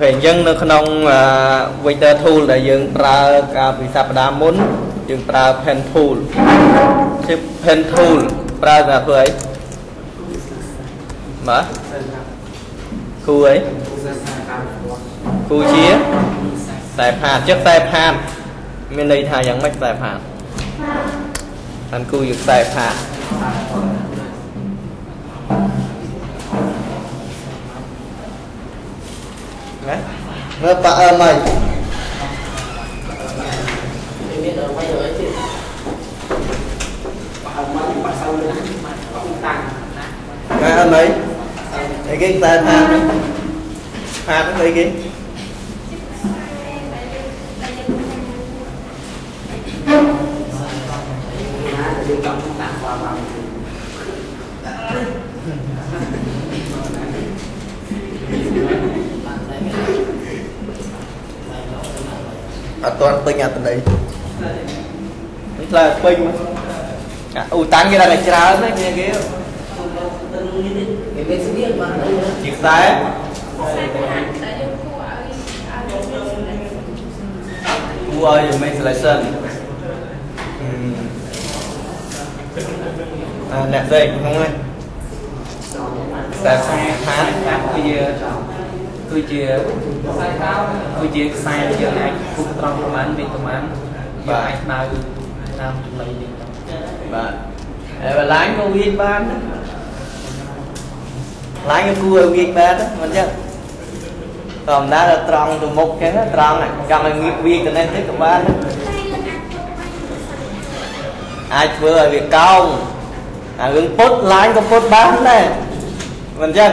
ពេលអញ្ចឹងនៅក្នុង vector tool ដែលយើងប្រើកាលពីសប្តាហ៍មុនយើងប្រើ pen tool ជា pen tool ប្រើសម្រាប់ធ្វើអីបាទគូអីគូជាខ្សែផាតចុះខ្សែផាតមានន័យថាយ៉ាងម៉េចខ្សែផាតបានគូយកខ្សែផាត nó rồi bà mày. Cái anh ấy để cái tên ha ha cũng lấy cái. Thank you. អត់ទាន់ពេញអត្តន័យនេះខ្លាពេញអូតាំងគេដល់តែច្រើនហ្នឹងគ្នាគេជាខ្សែគួរឲ្យ make selection អាអ្នកផ្សេងហ្នឹងខ្សែខាងគឺយើង គឺជាខ្សែកោគឺជាខ្សែយើងអាចពុះត្រង់ប្រហែលមានប្រហែលយើងអាចដើរតាមចំណីនេះបាទហើយបើឡាញក៏វាបានឡាញក៏គួរឲ្យវាបានមិនចឹងធម្មតាដល់ត្រង់ទៅមុខចឹងត្រង់ចង់ឲ្យងៀបវាទៅនេះទៅក៏បានអាចធ្វើឲ្យវាកោងអារឿងពុតឡាញក៏ពុតបានដែរមិនចឹង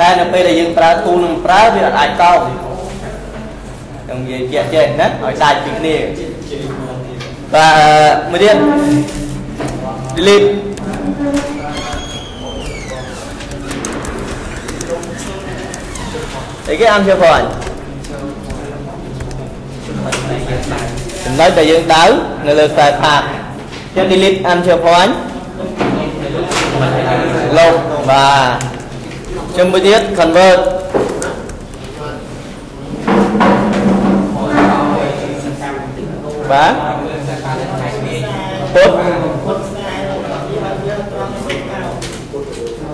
តែនៅពេលដែលយើងប្រើទូនឹងប្រើវាអត់អាចកោងខ្ញុំនិយាយជាក់ចេះណាឲ្យដាច់ពីគ្នាបាទមួយទៀត delete អីគេ answer point ចំណុចដែលយើងដៅនៅលើខ្សែផាកចឹង delete answer point លុបបាទ ជំមួយទៀត convert បាទពុត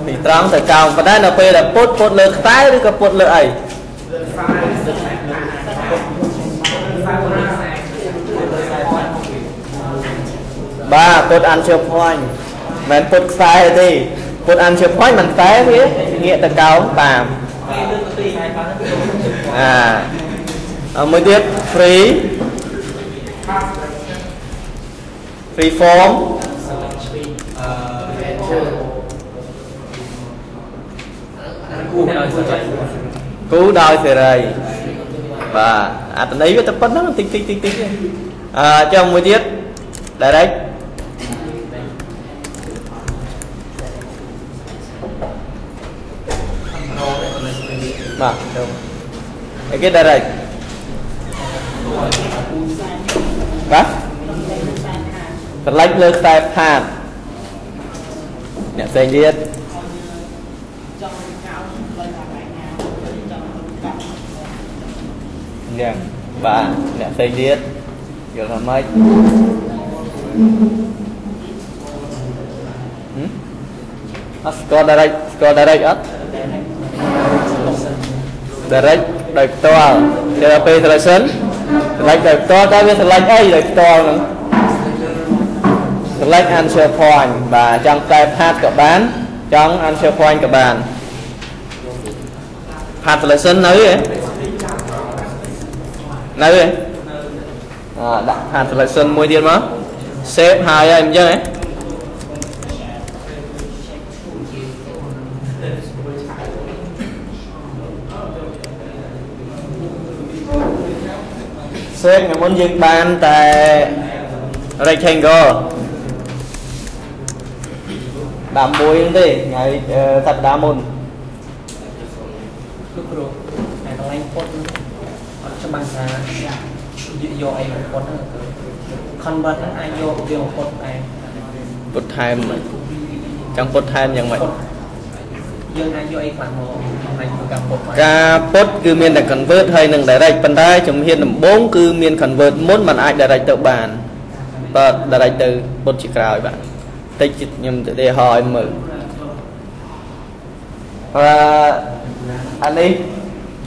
ពីត្រង់ទៅកោងប៉ុន្តែនៅពេលដែលពុតពុតលើខ្សែឬក៏ពុតលើអីបាទពុត answer point មិនពុតខ្សែទេ ពុត answer point មិនតែវាងាកទៅកោងតាមអាមួយទៀត free free form គូដោយសេរីបាទអត្តន័យវាតែប៉ុណ្្នឹងតិចតិចតិចតិចអឺចាំមួយទៀត direct បាទអីគេ direct បាទស្រឡាច់លើខ្សែផាតអ្នកផ្សេងទៀតយ៉ាងបាទអ្នកផ្សេងទៀតយល់ថាម៉េចអត់ស្គាល់ direct ស្គាល់ direct អត់ direct ដោយផ្ទាល់តែពេល selection select ដោយផ្ទាល់តើវា select អីដោយផ្ទាល់ហ្នឹង select answer point បាទចង់កែផាតក៏បានចង់ answer point ក៏បានផាត selection នៅទេនៅទេអឺដាក់ផាត selection មួយទៀតមក save ហើយហើយអញ្ចឹងហ៎ សេកនៅមុនយើងបានតែ rectangle ដាក់មួយហ្នឹងទេថ្ងៃសប្តាហ៍មុនលោកគ្រូតែកន្លែងពុតអត់ច្បាស់ថាយកអីមកពុតហ្នឹងគឺ convert ហ្នឹងអាចយកវាមកពុតតែពុតថែមចង់ពុតថែមយ៉ាងម៉េច យើងអាចយកអីខ្លះមកអាចធ្វើការពុតបានការពុតគឺមានតែ convert ហើយនឹង direct ប៉ុន្តែជំហានដំបូងគឺមាន convert មុនมันអាច direct ទៅបានបាទ direct ទៅពុតជាក្រោយបាទតិចខ្ញុំទៅទេហោឲ្យមើលបាទអានេះ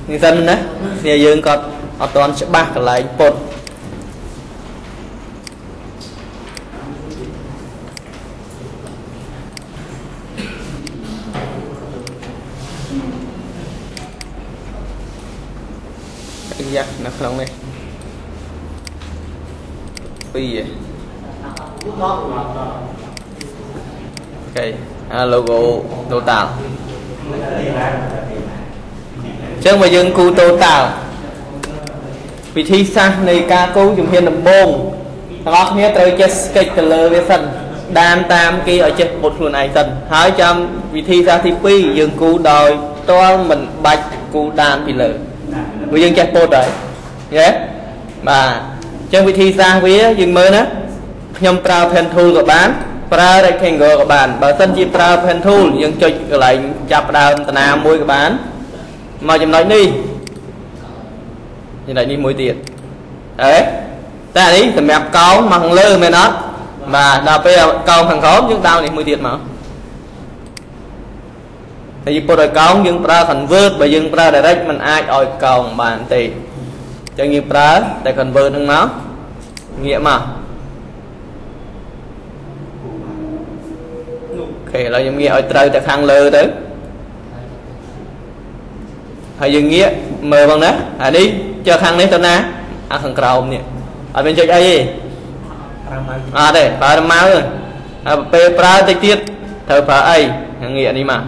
នេះសិនណាគ្នាយើងក៏អត់ទាន់ច្បាស់កន្លែងពុត 2ឯងអូខេអា logo total ចឹងបើយើងគូ total វិធីសាស្ត្រនៃការគូជំហានដំបូងទាំងអស់គ្នាត្រូវចេះ sketch ទៅលើវាសិនដានតាមគេឲ្យចេះមុតខ្លួនឯងសិនហើយចាំវិធីសាស្ត្រទី2យើងគូដោយផ្ទាល់មិនបាច់គូដានពីលើព្រោះយើងចេះពុតហើយយេបាទ អញ្ចឹងវិធីសាស្ត្រវាយើងមើលណាខ្ញុំប្រើ pen tool ក៏បានប្រើ rectangle ក៏បានបើសិនជាប្រើ pen tool យើងចុចកន្លែងចាប់ដើមតាណាមួយក៏បានមកចំណុចនេះចំណុចនេះមួយទៀតអេតែនេះសម្រាប់កោងមកខាងលើមែនអត់បាទដល់ពេលកោងខាងក្រោមយើងដោននេះមួយទៀតមកតែយើងពុតឲ្យកោងយើងប្រើ convert បើយើងប្រើ direct มันអាចឲ្យកោងបានទេអញ្ចឹងយើងប្រើតែ convert ហ្នឹងមកងាកមកអូខេឥឡូវខ្ញុំងាកឲ្យត្រូវតែខាងលើទៅហើយយើងងាកមើលបងណាអានេះចុះខាងនេះទៅណាអាខាងក្រោមនេះអត់មានចុចអីទេប្រើម៉ៅអត់ទេប្រើតែម៉ៅទេហើយពេលប្រើតិចទៀតត្រូវប្រើអីងាកនេះមកអ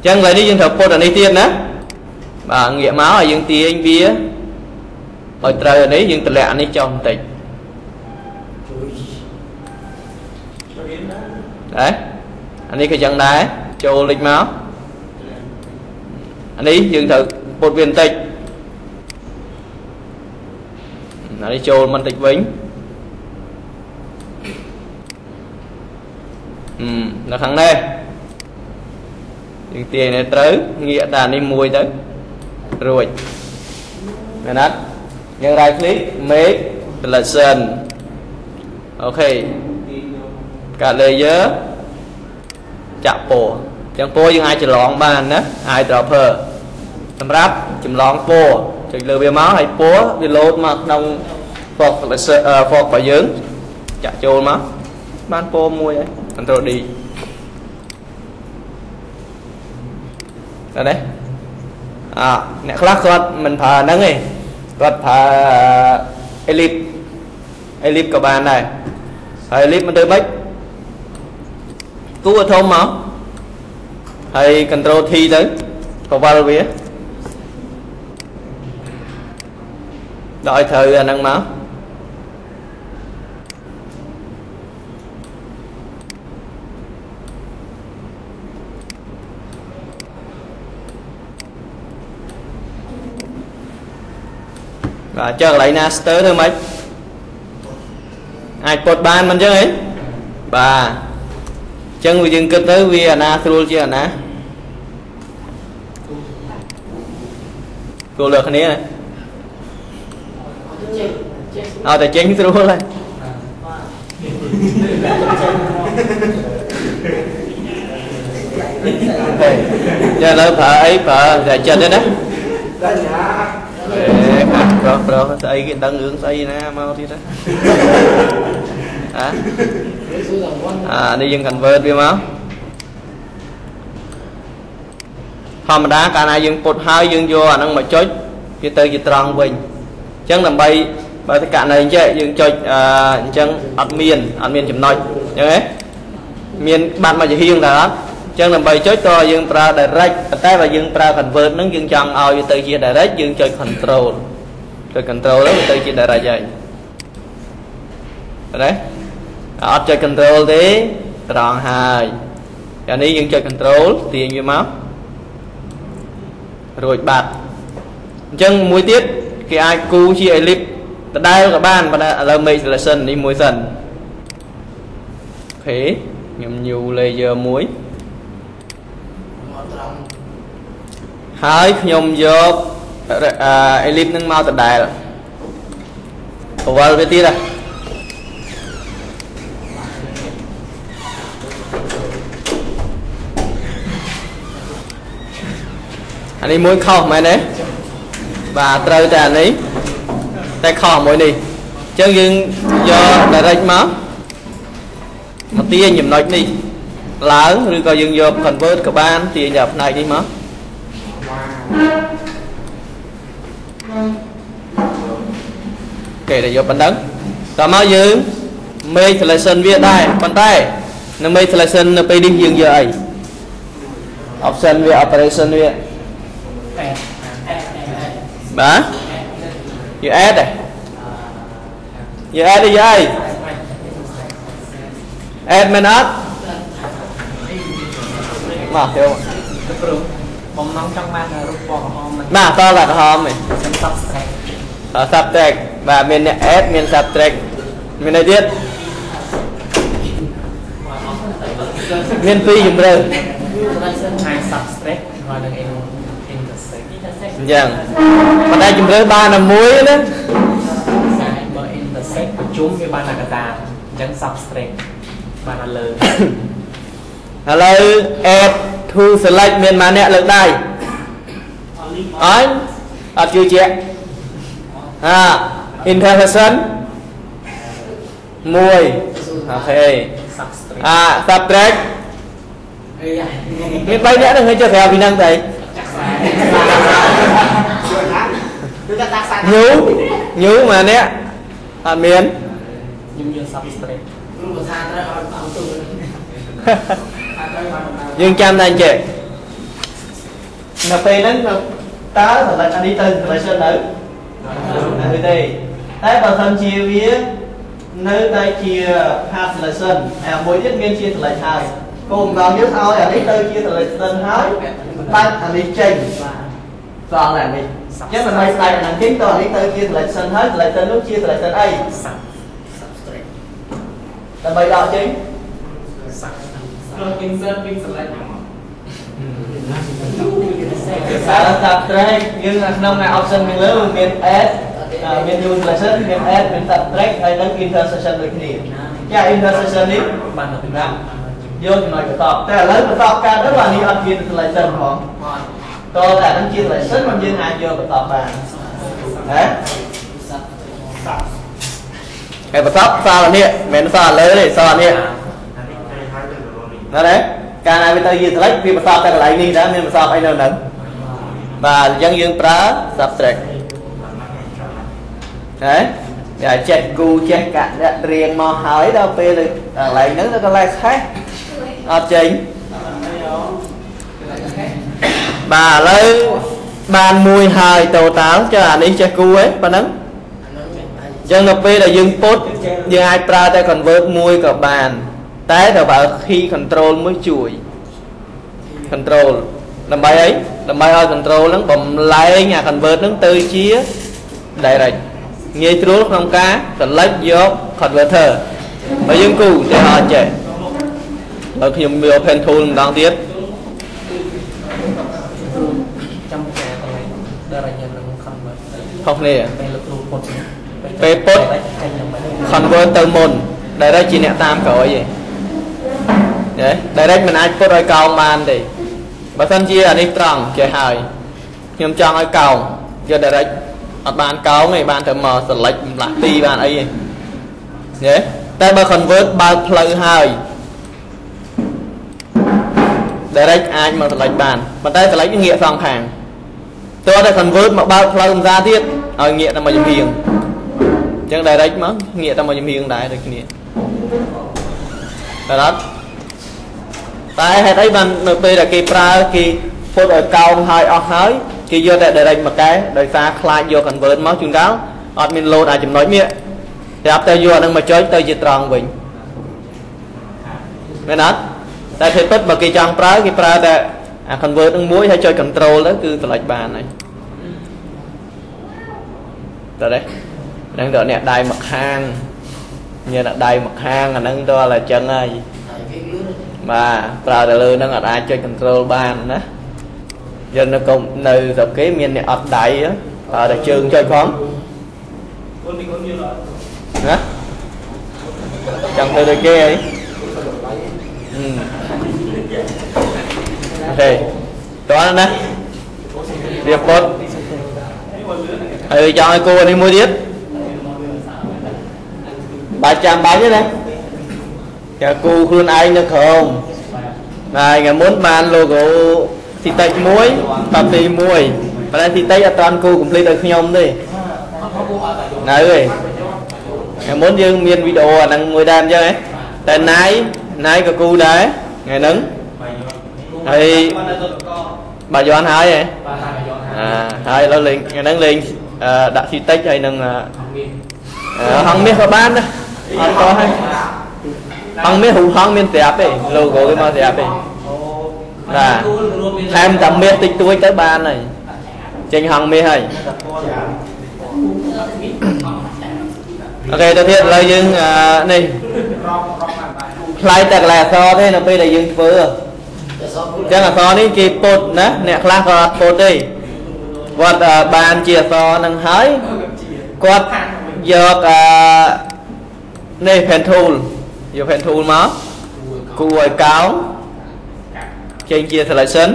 ញ្ចឹងឥឡូវនេះយើងត្រូវពុតអានេះទៀតណា បាទងាកមកហើយយើងទាញវាឲ្យត្រូវអានេះយើងតម្លាក់អានេះចុះបន្តិចដែរអានេះក៏ចឹងដែរចូលលិចមកអានេះយើងត្រូវពុតវាបន្តិចអានេះចូលមិនតិចវិញអឺនៅខាងនេះយើងទាញនេះត្រូវងាកដាក់នេះមួយទៅ រួចមែនអត់យើង right click make selection អូខេកាត់ layer ចាក់ពណ៌ទាំងពណ៌យើងអាចច្រឡងបានណា eyedropper សម្រាប់ចម្លងពណ៌ចុចលើវាមកហើយពណ៌វា load មកក្នុង fork fork របស់យើងចាក់ចូលមកបានពណ៌មួយហើយ control D តែនេះ អអ្នកខ្លះគាត់មិនប្រើហ្នឹងទេគាត់ប្រើ elip elip ក៏បានដែរហើយ elip មិនទៅម៉េចគូឲ្យធំមកហើយ control T ទៅកវល់វាដល់ឲ្យត្រូវអាហ្នឹងមក បាទចុះកន្លែងណាស្ទើធ្វើម៉េចអាចពុតបានមិនអញ្ចឹងហីបាទអញ្ចឹងវាយើងគិតទៅវាអាណាស្រួលជាអាណាគោលលើគ្នាណាអត់តែចេញស្រួលហើយចាឥឡូវប្រើអីប្រើតែចិត្តទេណា អេប្រុសប្រុសស្អីគេដឹងរឿងស្អីណាមកទៀតហ៎អាអានេះយើង convert វាមកធម្មតាកាលណាយើងពុតហើយយើងយកអាហ្នឹងមកចុចវាទៅជាត្រង់វិញអញ្ចឹងដើម្បីបើតែករណីអញ្ចឹងយើងចុចអញ្ចឹងអត់មានអត់មានចំណុចអញ្ចឹងហ៎មានបាត់មកជាហៀងតើអត់អញ្ចឹងដើម្បីចុចតើយើងប្រើ direct ប៉ុន្តែបើយើងប្រើ convert ហ្នឹងយើងចង់ឲ្យវាទៅជា direct យើងចុច control ចុច control ទៅវាទៅជា direct ហើយណាអត់ចុច control ទេត្រង់ហើយកាលនេះយើងចុច control ទាញវាមករួចបាត់អញ្ចឹងមួយទៀតគេអាចគូជា ellipse ដដែលក៏បានប៉ុន្តែឥឡូវ make selection នេះមួយសិនអូខេខ្ញុំ new layer មួយហើយខ្ញុំយក អេលីបនឹងមកដដែលពវល់វាទៀតហ៎អានេះមួយខុសមែនទេបាទត្រូវតែអានេះតែខុសមួយនេះអញ្ចឹងយើងយក direct មកមកទាញចំណុចនេះឡើងឬក៏យើងយក convert ក៏បានទាញដល់ផ្នែកនេះមក គេតែយកប៉ុណ្ណឹងតមកយើង make selection វាដែរប៉ុន្តែនៅ make selection នៅពេលនេះយើងយកអី option វា operation វាបាទយក add ដែរយក add យកអី add មែនអត់មកទៅគ្រូ បំណងចង់បានរូបពណ៌ក្រហមមិនបាទតតែក្រហមឯងខ្ញុំ subtract subtract បាទមានអ្នក add មាន subtract មានអីទៀតមានពីរជំរើសហើយ subtract ហើយនឹង intersect អញ្ចឹងប៉ុន្តែជំរើសបានតែមួយណាហើយបើ intersect ប្រជុំវាបានតែកតាអញ្ចឹង subtract បានតែលើ ឥឡូវ add to select មានម៉ាអ្នកលើកដៃអញអត់ជឿជាក់ហា intersection មួយអូខេ subtract អា subtract មាន3នាក់នឹងឃើញចេះស្រាប់ពីហ្នឹងទៅញូញូម៉ាអ្នកអត់មាន ខ្ញុំយក subtract យើងចាំតែអញ្ចឹងនៅពេលហ្នឹងនៅតើ dương chăm nè anh chị. Nộp tiền đến tá thật là anh đi tên là sơn nữ. Nữ đi. Tại bà thân chia vía. Nữ tay chia hạt là sơn à mỗi tiết nghiên chia thật là hạt cùng vào nhất ao là đi tư chia thật là sơn hết bắt là đi trình. Toàn là đi chứ mà mấy tay là kiếm toàn đi tư chia thật là sơn hết là tên lúc chia thật là sơn ấy là bây đạo chính. Selection នោះជា selection អី sub subtract ដើម្បីដកចេញ sub ក្នុង insert វិញ select មកសារ subtract យើងនៅក្នុង option ខាងលើមាន add មាន new selection មាន add មាន subtract ហើយនឹង intersection ដូចគ្នាចា intersection នេះបានទៅណាយកចំណុចបន្ទាប់តែឥឡូវបន្ទាប់កើតទៅអានេះអត់មាន selection ផងតើតែហ្នឹងជា selection មិនយើងអាចយកបន្ទាប់បានហ៎ហើយបន្ទាប់សល់អានេះមិនមែនសល់លើទេសល់អានេះ ណាទេកាលណាវាទៅជា select វាបន្ទាប់តែកន្លែងនេះដែរមានបន្ទាប់អីនៅហ្នឹងបាទអញ្ចឹងយើងប្រើ subtract ហ៎តែចេះគូចេះកាក់ដាក់រៀងមកហើយដល់ពេលទៅកន្លែងហ្នឹងទៅកន្លែងខេះអត់ចេញបាទឥឡូវបានមួយហើយ total ចុះអានេះចេះគូឯងប៉ុណ្ណឹងអញ្ចឹងនៅពេលដែលយើងពុតយើងអាចប្រើតែ convert មួយក៏បាន តែទៅបើ key control មួយជួយ control ដើម្បីអីដើម្បីឲ្យ control ហ្នឹងបំលែងអា convert ហ្នឹងទៅជា direct ងាយស្រួលក្នុងការ select យក converter បើយើងគូតែអត់ចេះបើខ្ញុំមាន open tool ម្ដងទៀតចាំការកន្លែងដែលរញ៉ាំនឹង convert ខុសគ្នាពេលលោកគ្រូពុតពេលពុតតែខ្ញុំមិន convert ទៅមុន direct ជាអ្នកតាមក្រោយឯង យេ direct មិនអាចពុតឲ្យកោងបានទេបើមិនជាអានេះត្រង់ចេះហើយខ្ញុំចង់ឲ្យកោងយក direct អត់បានកោងទេបានទៅមក select ម្លាស់ទីបានអីទេយេតែបើ convert បើកផ្លូវហើយ direct អាចមក select បានប៉ុន្តែ select ងាកសងខាងតើតែ convert មកបើកផ្លូវម្សាទៀតឲ្យងាកតែមកចំហៀងអញ្ចឹង direct មកងាកតែមកចំហៀងដែរដូចគ្នាតែអ ត់តែហេតុអីបាននៅពេលដែលគេប្រើគេពុតឲ្យកោងហើយអស់ហើយគេយកតែ direct មកកែដោយសារខ្លាចយក convert មកជួនកាលអត់មាន load អាចចំណុចនេះប្រាប់តែយកអានឹងមកចុចទៅជាត្រង់វិញមែនអត់តែពេលពិតបើគេចង់ប្រើគេប្រើតែអា convert នឹងមួយហើយចុច control ទៅគឺ select បានហើយតើទេហ្នឹងទៅអ្នកដៃមកខាងមានអ្នកដៃមកខាងអាហ្នឹងទៅតែអញ្ចឹងហើយ ប បាទប្រើទៅលើហ្នឹងអត់អាចចុច control បានណាយើងនៅកុំនៅស្រុកគេមានអ្នកអត់ដៃប្រើតែជើងចុចផងណាចង់ទៅដូចគេអីអូខេតោះណារៀបពុតហើយចង់ឲ្យគូនេះមួយទៀតបាច់ចាំបាច់ទេណា ចាគូខ្លួនឯងនៅក្រោមហើយថ្ងៃមុនបាន logo ទីតិចមួយតាទី1ប៉ុន្តែទីតិចអត់តាន់គូ complete ឲ្យខ្ញុំទេនៅទេថ្ងៃមុនយើងមានវីដេអូអាហ្នឹងមួយដែរអញ្ចឹងតែណាយណាយក៏គូដែរថ្ងៃហ្នឹងហើយបាយ័នហើយហ៎អាហើយឥឡូវលេងថ្ងៃហ្នឹងលេងដាក់ស៊ីតិចហើយនឹងហងមាសក៏បានដែរអត់តោះហើយ bằng mấy hữu hăng miền đẹp ấy lô gối mà đẹp ấy. Là em tầm mê tích tuổi tới ban này. Trên hằng mê hay. Ok đầu tiên là dương uh, này. Lại tạc là so thế là bây giờ dương vừa chẳng là so này kì bột nè nè khác còn bột đi. Vật à, bàn chìa so nâng hái. Quạt giọt à, này này pencil ក្សរទេនៅពេលដែលយើងធ្វើចឹងអក្សរនេះគេពុតណាអ្នកខ្លះក៏អត់ពុតទេគាត់បានជាអក្សរនឹងហើយគាត់យកអឺនេះ pen tool យក pen tool មកគូឲ្យកោងចេញជា selection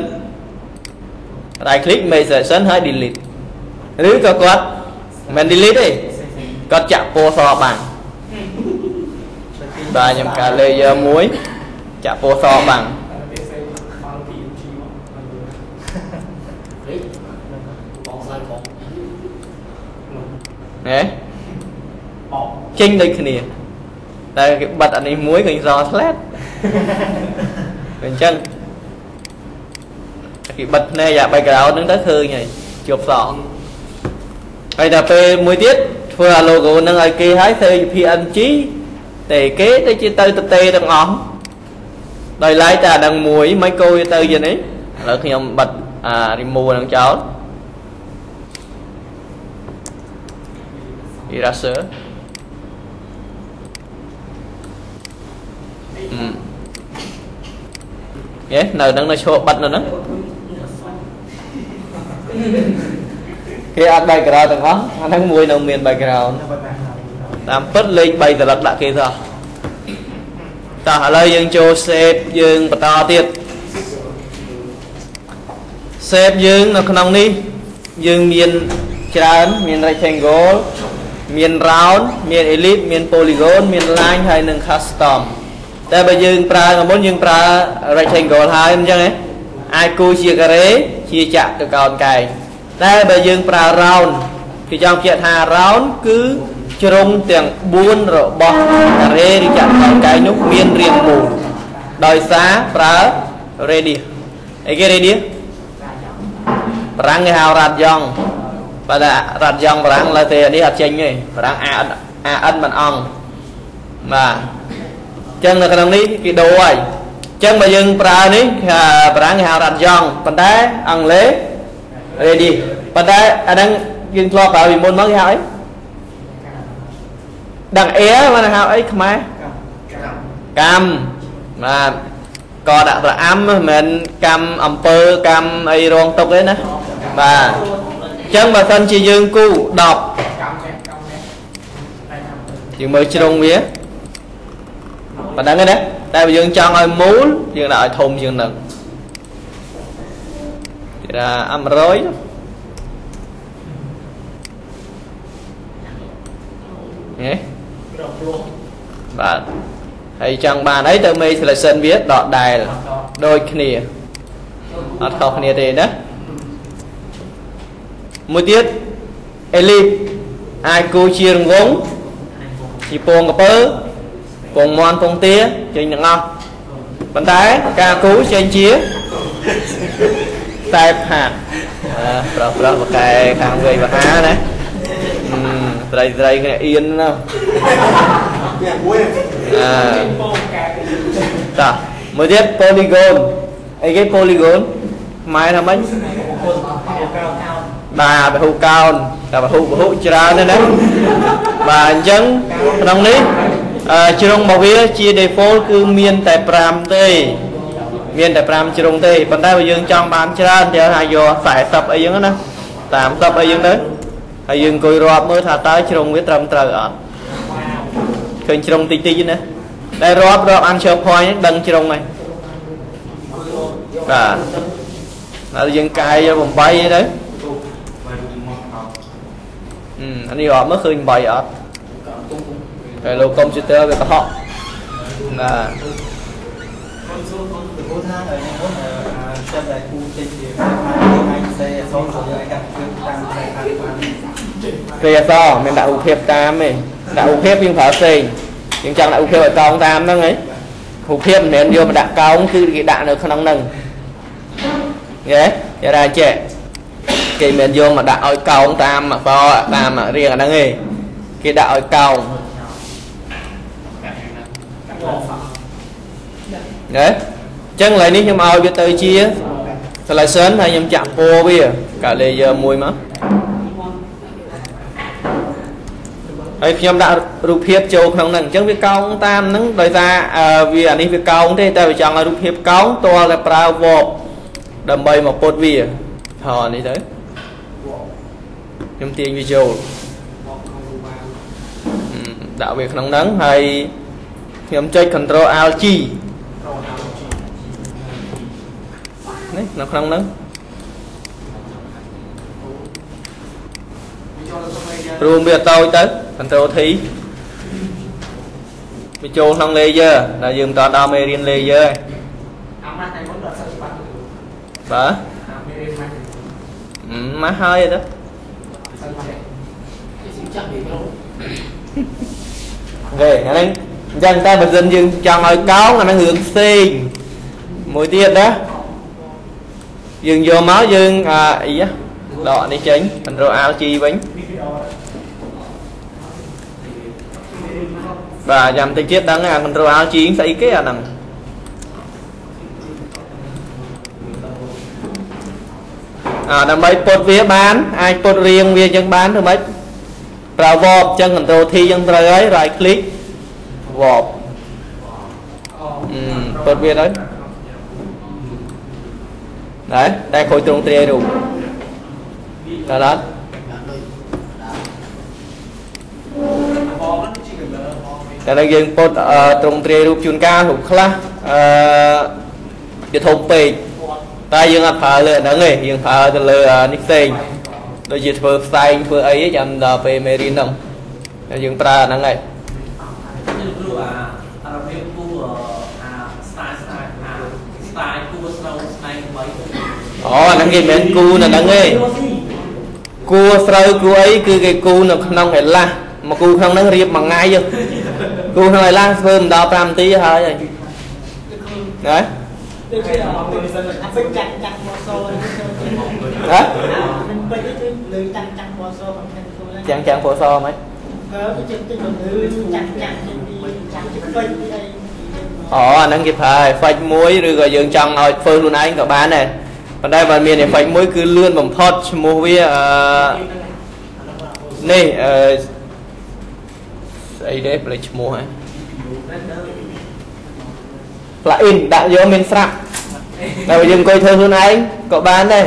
right click make selection ហើយ delete ឬក៏គាត់មិន delete ទេគាត់ចាក់ពណ៌សបានបាទខ្ញុំកា layer មួយចាក់ពណ៌សបានណែចេញដូចគ្នា តែគេបិទអានេះមួយឃើញសស្លាតអញ្ចឹងគេបិទភ្នែកអា background ហ្នឹងទៅឃើញហើយជាប់សហើយដល់ពេលមួយទៀតធ្វើអា logo ហ្នឹងឲ្យគេហើយធ្វើ PNG តែគេទៅជាទៅតទេទាំងអស់ដោយឡែកតែអានឹងមួយមិនកោវាទៅយ៉ាងនេះឥឡូវខ្ញុំបិទអា remove ហ្នឹងចោល eraser យេនៅនឹងនៅឈរបិទនៅហ្នឹងគេអត់ background ទាំងអស់អាហ្នឹងមួយនៅមាន background តាមពិតលេខ3ត្រឡឹកដាក់គេទៅអស់តោះឥឡូវយើងចូល save យើងបន្តទៀត save យើងនៅក្នុងនេះយើងមានច្រើនមាន rectangle មាន round មាន ellipse មាន polygon មាន line ហើយនិង custom តែបើយើងប្រើមុនយើងប្រើ rectangle ហើយអញ្ចឹងអាចគូជាការ៉េជាចាក់ទៅកោនកែងតែបើយើងប្រើ round គេចង់បញ្ជាក់ថា round គឺជ្រុងទាំង4របស់ការ៉េឬចាក់កោនកែងនោះមានរាងមូលដោយសារប្រើ radius អីគេ radius បារាំងគេហៅរ៉ាត់យ៉ងបើតែរ៉ាត់យ៉ងបារាំងឡើយទេនេះអត់ចេញទេបារាំង AN AN មិនអង្គបាទ ចឹងនៅក្នុងនេះគេដូរហើយចឹងបើយើងប្រើនេះបារាំងគេហៅរ៉ាត់យ៉ងប៉ុន្តែអង់គ្លេស ready ប៉ុន្តែអាហ្នឹងយើងធ្លាប់ប្រើពីមុនមកគេហៅអីដឹងអេមិនហៅអីខ្មែរកម្មបាទក៏ដាក់ប្រអាំមិនមែនកម្មអំពើកម្មអីរងទុកទេណាបាទអញ្ចឹងបើសិនជាយើងគូ10យើងមើលជ្រុងវា ប៉ុណ្ណឹងណាតែបើយើងចង់ឲ្យមូលយើងដាក់ឲ្យធំជាងហ្នឹងគេថា100ហេបាទហើយចង់បានអីទៅ make selection វាដកដែលដូចគ្នាអត់ខុសគ្នាទេណាមួយទៀត elip អាចគូជារង្វង់ជាពងកពើ ពងមន់ពងទាចេញទាំងអស់ប៉ុន្តែការគូចេញជាខ្សែផាកប្រុសប្រុសបកែខាងវ័យបហាណាស្រីស្រីគ្នាអៀនណាអឺតោះមួយទៀត polygon អីគេ polygon ខ្មែរថាម៉េចបាទពហុកោនតែពហុពហុច្រើនណាស់ណាបាទអញ្ចឹងក្នុងនេះ ជ្រុងរបស់វាជា default គឺមានតែ5ទេមានតែ5ជ្រុងទេប៉ុន្តែបើយើងចង់បានច្រើនយើងថាយក40អីហ្នឹងណា30អីហ្នឹងទៅហើយយើងអង្គុយរាប់មើលថាតើជ្រុងវាត្រឹមត្រូវអត់ឃើញជ្រុងតិចតិចណាតែរាប់រាប់ answer point ហ្នឹងដឹងជ្រុងហើយបាទហើយយើងកាយយក8អីទៅអឺអានេះរាប់មើលឃើញ8អត់ តែលោកកុំព្យូទ័រវាកុហកណា con số con từ cô tha ở nhà con ở chân đại khu trên thì anh xe xong rồi anh gặp cái tam xe ăn ăn គ្រាអសមានដាក់រូបភាពតាមទេដាក់រូបភាពយើងប្រើផ្សេងយើងចង់ដាក់រូបភាពឲ្យកោងតាមហ្នឹងហីរូបភាពមិនមែនយកមកដាក់កោងគឺគេដាក់នៅក្នុងហ្នឹងយេយារ៉ាចេះគេមិនមែនយកមកដាក់ឲ្យកោងតាមអក្សរតាមរៀងអាហ្នឹងទេគេដាក់ឲ្យកោង យេអញ្ចឹងឥឡូវនេះខ្ញុំឲ្យវាទៅជា selection ហើយខ្ញុំចាក់ពណ៌វាកា layer មួយមកហើយខ្ញុំដាក់រូបភាពចូលក្នុងហ្នឹងអញ្ចឹងវាកោងតាមហ្នឹងដោយសារអឺវាអានេះវាកោងទេតែវាចង់ឲ្យរូបភាពកោងតលតែប្រើ verb ដើម្បីមកពុតវាថតនេះទៅខ្ញុំទាញវាចូលអឺដាក់វាក្នុងហ្នឹងហើយ ខ្ញុំចុច Ctrl Alt G នេះនៅក្នុងហ្នឹងរួមវាតូចទៅ Ctrl T វាចូលក្នុង layer ដែលយើងមិនតដល់មេរៀន layer ឯង ăn mắt này vẫn là sao bạn បាទ à mê lên mắt អឺមកហើយទៅ sao bạn cái gì chắc bị đâu អូខេអាហ្នឹង អញ្ចឹងតែបើសិនយើងចង់ឲ្យកោងអាហ្នឹងរឿងផ្សេងមួយទៀតណាយើងយកមកយើងអាអីហ៎ដកនេះចេញ Ctrl Alt G វិញបាទចាំតិចទៀតដឹងហើយអា Ctrl Alt G ស្អីគេអាហ្នឹងអាដើម្បីពុតវាបាន អាចពុតរៀងវាអញ្ចឹងបានធ្វើម៉េចប្រើ verb អញ្ចឹង Ctrl T អញ្ចឹងត្រូវហើយ right click verb អឺពុតវាទៅ đấy đây khối trung tia đủ đó đó តែដល់យើងពុតត្រង់ត្រីរូបជួនកាលរូបខ្លះអឺវាធំពេកតែយើងអត់ប្រើលើអាហ្នឹងទេយើងប្រើទៅលើនេះផ្សេងដូចជាធ្វើផ្សែងធ្វើអីចាំដល់ពេលមេរៀនហ្នឹងតែយើងប្រើអាហ្នឹង ហើយ như ví dụ à à là việc cu ở à style style à style cu snow style mấy អូអាហ្នឹងគេមិនមែនគូនៅហ្នឹងទេគួស្រូវគួអីគឺគេគូនៅក្នុងឯឡាស់មកគូក្នុងហ្នឹងរៀបមួយថ្ងៃទៅគូក្នុងឯឡាស់ធ្វើមិនដល់5នាទីហើយហើយណា Tôi chưa ở mình mình chặt chặt bò xô hả mình bây giờ tôi lười chặt chặt bò xô bằng thành cô lên ចាំចាំពោស mấy cớ cái chuyện tôi còn lười chặt chặt trên đi chặt cái bây đi đây អូអាហ្នឹងគេប្រើ effect មួយឬក៏យើងចង់ឲ្យធ្វើខ្លួនឯងក៏បានដែរប៉ុន្តែបើមាន effect មួយគឺលឿនបំផុតឈ្មោះវាអឺនេះអឺស្អីទេផ្លេចឈ្មោះហ៎ plugin ដាក់យកមានស្រាប់តែបើយើងអង្គុយធ្វើខ្លួនឯងក៏បានដែរ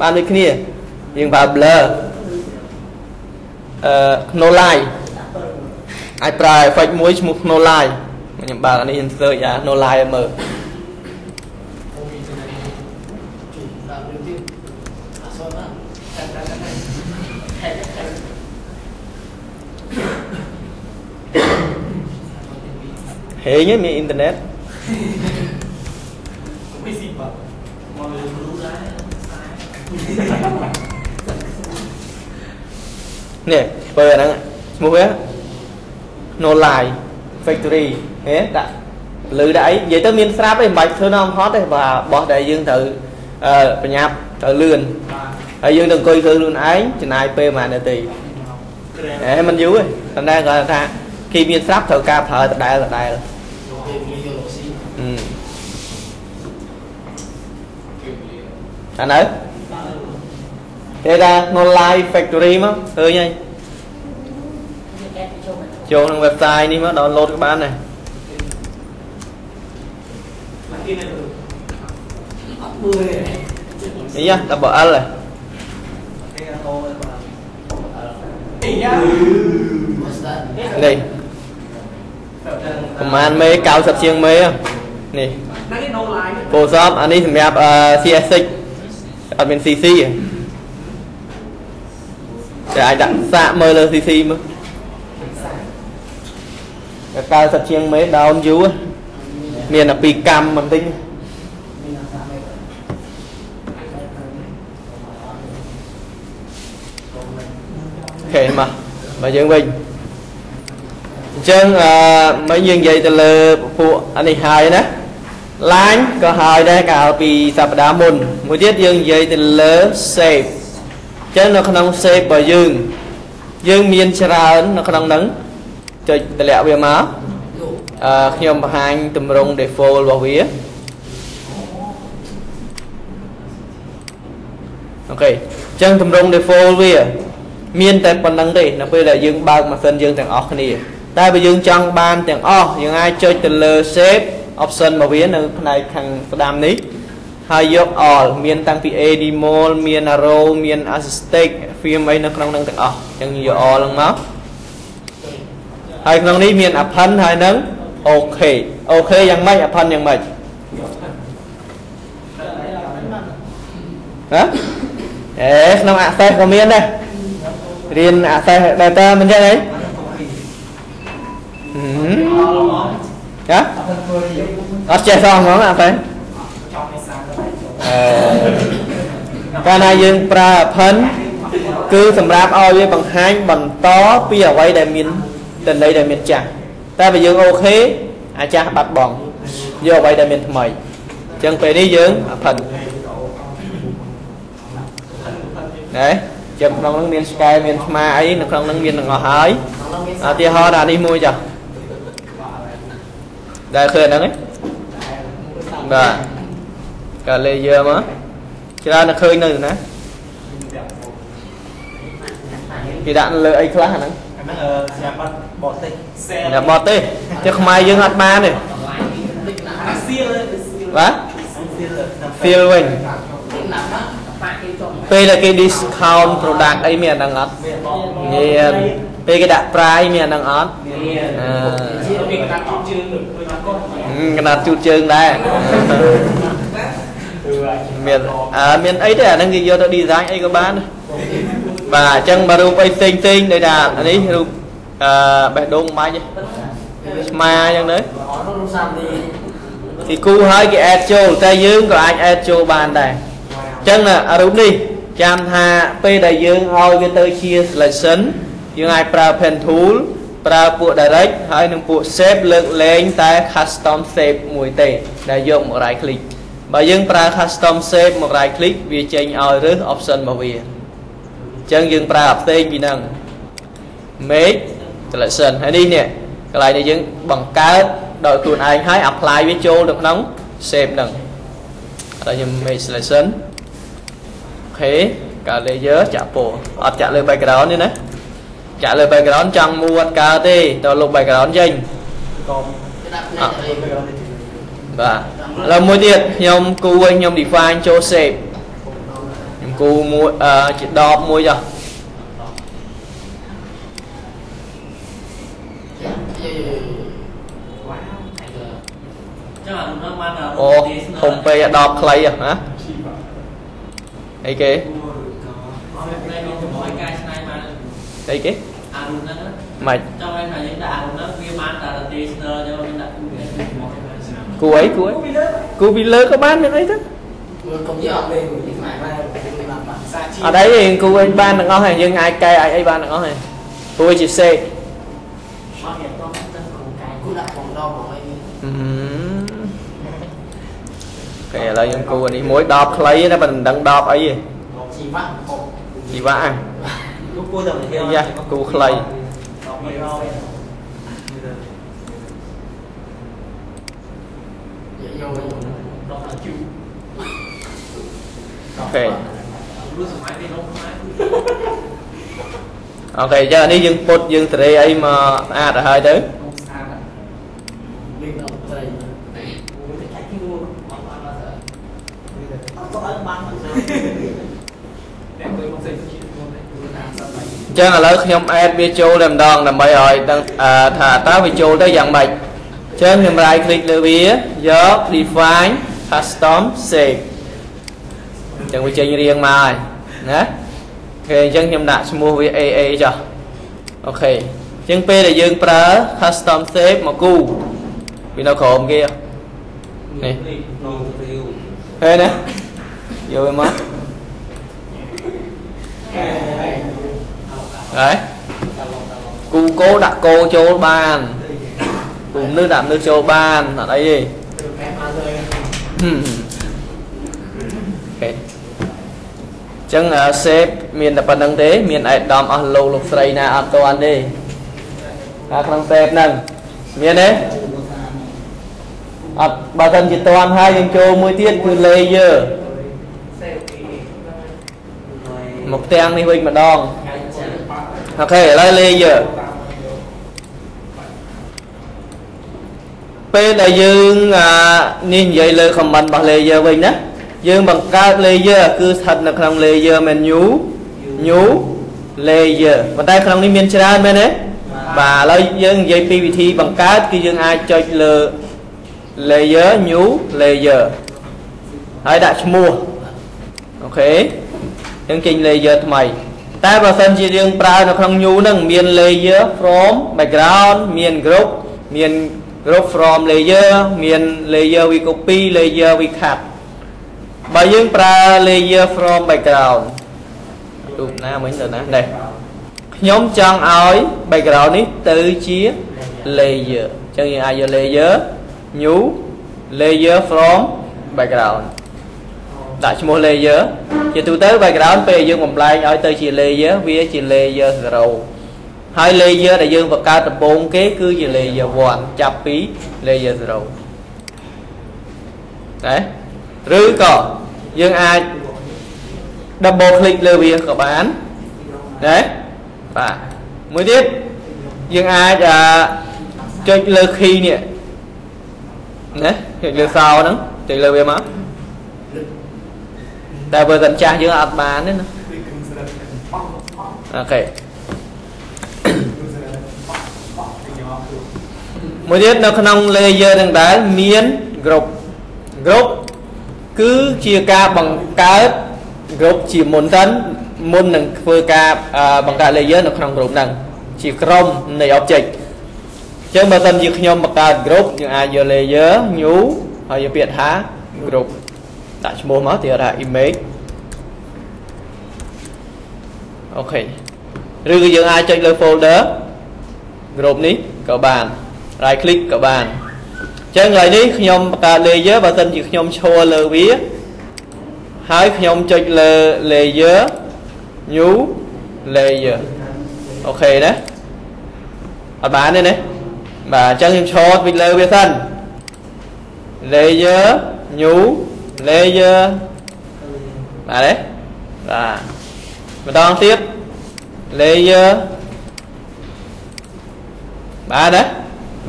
បានដូចគ្នាយើងប្រើ blur អឺ no line អាចប្រើ effect មួយឈ្មោះ no line ខ្ញុំបើកអានេះ insert អា no line ឲ្យមើល ហេងមានអ៊ីនធឺណិត cái gì mà mọi ngườiรู้đấy នេះបើអាហ្នឹងឈ្មោះវា no line factory ហេដាក់លើដាក់អីនិយាយទៅមានស្រាប់ទេមិនបាច់ធ្វើនៅអំហត់ទេបាទបោះដែលយើងត្រូវអឺប្រញាប់ត្រូវលឿនហើយយើងទៅអង្គុយធ្វើខ្លួនឯងចំណាយពេលប្រហែលនាទីហេមិនយូរទេប៉ុន្តែគាត់ថាគេមានស្រាប់ត្រូវការប្រើដដែលដដែលអឺអានៅគេថា no line factory មកឃើញហើយ em đi chung ចូលក្នុង website នេះមក download ក៏បានដែរ là kia này rồi នេះណា double L ហ៎ cái ô này mà នេះប្រហែលមេ90ជាងមេហ៎នេះពោសពអានេះសម្រាប់អឺ CS6 អត់មាន CC ទេតែអាចដាក់សាកមើលលើ CC មើលតែ 90ជាងមេដោនយូរហ៎មានតែពីរកម្មបន្តិចអូខេមកមកយើងវិញអញ្ចឹងអឺមិញយើងនិយាយទៅលើពួកអានេះហើយណាឡាញក៏ហើយដែរកាលពីសប្តាហ៍មុនមួយទៀតយើងនិយាយទៅលើ save អញ្ចឹងនៅក្នុង save របស់យើងយើងមានច្រើននៅក្នុងហ្នឹង ចុចតម្លាក់វាមកអឺខ្ញុំបង្ហាញទម្រង់ default របស់វាអូខេអញ្ចឹងទម្រង់ default វា មានតែប៉ុណ្្នឹងទេនៅពេលដែលយើងបើកម៉ាស៊ីនយើងទាំងអស់គ្នា តែបើយើងចង់បានទាំងអស់យើងអាចចុចទៅលើ save option របស់វានៅផ្នែកខាងស្ដាំនេះហើយយក all មានតាំងពី ADMOL មាន arrow មាន assistic film អីនៅក្នុងនឹងទាំងអស់អញ្ចឹងយក all ហ្នឹងមក ហើយក្នុងនេះមាន append ហើយនឹង OK OK យ៉ាងម៉េច append យ៉ាងម៉េចហ៎អេក្នុង access ក៏មានដែររៀន access data មិនចឹងអីហឹមហ៎អត់ចេះសងហ្មង access អឺកាលណាយើងប្រើ append គឺសម្រាប់ឲ្យវាបង្ហាញបន្តពីអ្វីដែលមាន តន័យដែលមានចាស់តែបើយើងអូខេអាចាស់បាត់បង់យកអ្វីដែលមានថ្មីអញ្ចឹងពេលនេះយើង append ណែចាំក្នុងហ្នឹងមានស្កែមានឆ្មាអីនៅក្នុងហ្នឹងមានទាំងអស់ហើយឧទាហរណ៍អានេះមួយចាស់ដែលឃើញហ្នឹងឯងបាទកា layer មកច្រើនតែឃើញនៅណាគេដាក់នៅលើអីខ្លះអាហ្នឹង nó ờ, nhà bắt bỏ tay តែបត់ទេតែខ្មែរយើងអត់បានទេ siêu បាទ siêu là nằm feel វិញពេលដែលគេ discount product អីមានអាហ្នឹងអត់មានពេលគេដាក់ price មានអាហ្នឹងអត់អឺហឹមកណាត់ជូតជើងដែរមានអើមានអីទេអាហ្នឹងគេយកទៅ design អីក៏បានដែរបាទអញ្ចឹងបើរូបអីផ្សេងផ្សេងដូចថាអានេះរូប អឺបេះដូងបាច់ឯងស្មាអញ្ចឹងទៅគេគូហើយគេ add ចូលតែយើងក៏អាច add ចូលបានដែរអញ្ចឹងណាអារូបនេះចាំថាពេលដែលយើងឲ្យវាទៅជា selection យើងអាចប្រើ pen tool ប្រើពួក direct ហើយនឹងពួក save លើកលែងតែ custom save មួយទេ ដែលយកមក right click បើយើងប្រើ custom save មក right click វាចេញឲ្យរើស option របស់វាអញ្ចឹងយើងប្រើផ្សេងពីហ្នឹង make selection ហើយនេះនេះកន្លែងនេះយើងបង្កើតដោយខ្លួនឯងហើយ apply វាចូលទៅក្នុង save ហ្នឹងហើយខ្ញុំ make selection អូខេកាល layer ចាក់ពណ៌អត់ចាក់លើ background ទេណាចាក់លើ background ចង់មួអត់កើតទេតើលុប background ចេញ con បាទឥឡូវមួយទៀតខ្ញុំគូឲ្យខ្ញុំ define ចូល save ខ្ញុំគូមួយអឺជាដបមួយចុះ អូធំពេកអាដបខ្លីហ៎ណាអីគេ đây mình cũng nói cái này mà អីគេ à đúng đó មិន trong em là những đạn nó viên man là teaser cho nên là គូអីគូអីគូពីលើក៏បានមានអីទៅ cũng như ở đây của những mãi mai của làm bản xa chi អត់អីទេគូអីបានទាំងអស់ហើយយើងអាចកែអាចអីបានទាំងអស់ហើយព្រោះវាជា save mà hiện con tân của cái cũng đã còn đo của anh អឺ គេឥឡូវខ្ញុំគូអានេះមួយដបខ្លីតែមិនដឹងដបអីទេ chỉ vặn một ជីវ៉ាហ្នឹង lúc cuối tuần thì យ៉ាគូខ្លី dễ vô với đó là chịu អូខេ luôn thoải mái đi đâu thoải mái អូខេចឹងអានេះយើងពុតយើងសេរីអីមកស្អាតទៅហើយទៅ ចឹងឥឡូវខ្ញុំ add វាចូលតែម្ដងដើម្បីឲ្យដឹងថាតើវាចូលទៅយ៉ាងម៉េចចឹងខ្ញុំ right click លើវាយក define custom save ចឹងវាចេញរៀងមកហើយណាអូខេអញ្ចឹងខ្ញុំដាក់ឈ្មោះវា AA ចុះអូខេអញ្ចឹងពេលដែលយើងប្រើ custom save មកគូវានៅក្រោមគេនេះ no view ហេណាយកវាមក ហើយគូគោដាក់គោចូលបានគូមនុស្សដាក់មនុស្សចូលបានអត់អីទេហឹមអូខេចឹង save មានតែប៉ុណ្្នឹងទេ មានអេដាមអស់លោកលោកស្រីណាអត់ទាន់ទេតែក្នុង save ហ្នឹងមានទេអត់បើមិនជាតាន់ហើយយើងចូលមួយទៀតគឺ layer មកផ្ទាំងនេះវិញម្ដង អូខេឥឡូវ layer ពេលដែលយើងអានេះនិយាយលើ comment របស់ layer វិញណាយើងបង្កើត layer គឺស្ថិតនៅក្នុង layer menu new layer ប៉ុន្តែក្នុងនេះមានច្រើនមែនទេបាទឥឡូវយើងនិយាយពីវិធីបង្កើតគឺយើងអាចចុចលើ layer new layer ហើយដាក់ឈ្មោះអូខេយើងចេញ layer ថ្មី តែបើសិនជាយើងប្រើនៅក្នុង new ហ្នឹងមាន layer from background មាន group មាន group from layer មាន layer we copy layer we cut បើយើងប្រើ layer from background រូបណាមិញទៅណានេះខ្ញុំចង់ឲ្យ background នេះទៅជា layer អញ្ចឹងយើងអាចយក layer new layer from background ដាក់ឈ្មោះ layer ជាទូទៅ background ពេលយើងបំលែងឲ្យទៅជា layer វាជា layer 0ហើយ layer ដែលយើងបង្កើតដំបូងគេគឺជា layer 1ចាប់ពី layer 0តែឬក៏យើងអាច double click លើវាក៏បានណាបាទមួយទៀតយើងអាចចុចលើ key នេះណាចុចលើសោហ្នឹងចុចលើវាមក តែបើសិនចាស់យើងអត់បានទេណាអូខេមួយទៀតនៅក្នុង layer ហ្នឹងដែរមាន group group គឺជាការបង្កើត group ជាមុនសិនមុននឹងធ្វើការបង្កើត layer នៅក្នុង group ហ្នឹងជាក្រុមនៃ object អញ្ចឹងបើសិនជាខ្ញុំបង្កើត group យើងអាចយក layer new ហើយយកពាក្យថា group ដាក់ឈ្មោះមកទៀតថា image អូខេឬក៏យើងអាចចុចលើ folder group នេះក៏បាន right click ក៏បានអញ្ចឹងកន្លែងនេះខ្ញុំបង្កើត layer បើសិនជាខ្ញុំឈរលើវាហើយខ្ញុំចុចលើ layer new layer អូខេណាអត់បានទេណាបាទអញ្ចឹងខ្ញុំឈរពីលើវាសិន layer new layer បាទទេបាទម្ដងទៀត layer បាទណា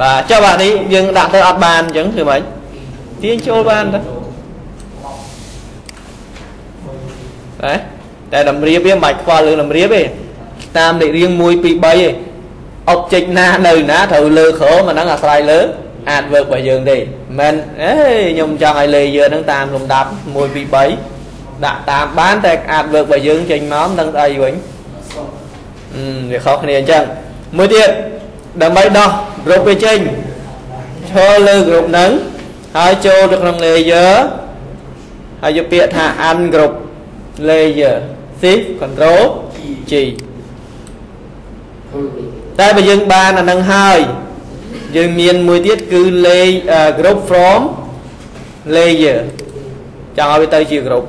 បាទចុះបាទនេះយើងដាក់ទៅអត់បានអញ្ចឹងគឺម៉េចទាញចូលបានទៅតែតែតម្រៀបវាមិនបាច់ខ្វល់លើតម្រៀបទេតាមលេខរៀង1 2 3ទេ object ណានៅណាត្រូវលើក្រោមអាហ្នឹងអាស្រ័យលើ artwork របស់យើងទេ មិនអេខ្ញុំចង់ឲ្យ layer ហ្នឹងតាមលំដាប់1 2 3ដាក់តាមបានតែ artwork របស់យើងចេញមកមិនដឹងស្អីវិញអឺវាខុសគ្នាអញ្ចឹងមួយទៀតដើម្បីដោះ group វាចេញឈរលើ group ហ្នឹងហើយចូលទៅក្នុង layer ហើយយកពាក្យថា ungroup layer shift control G តែបើយើងបានអានឹងហើយ យើងមានមួយទៀតគឺ lay group from layer ចង់ឲ្យវាទៅជា group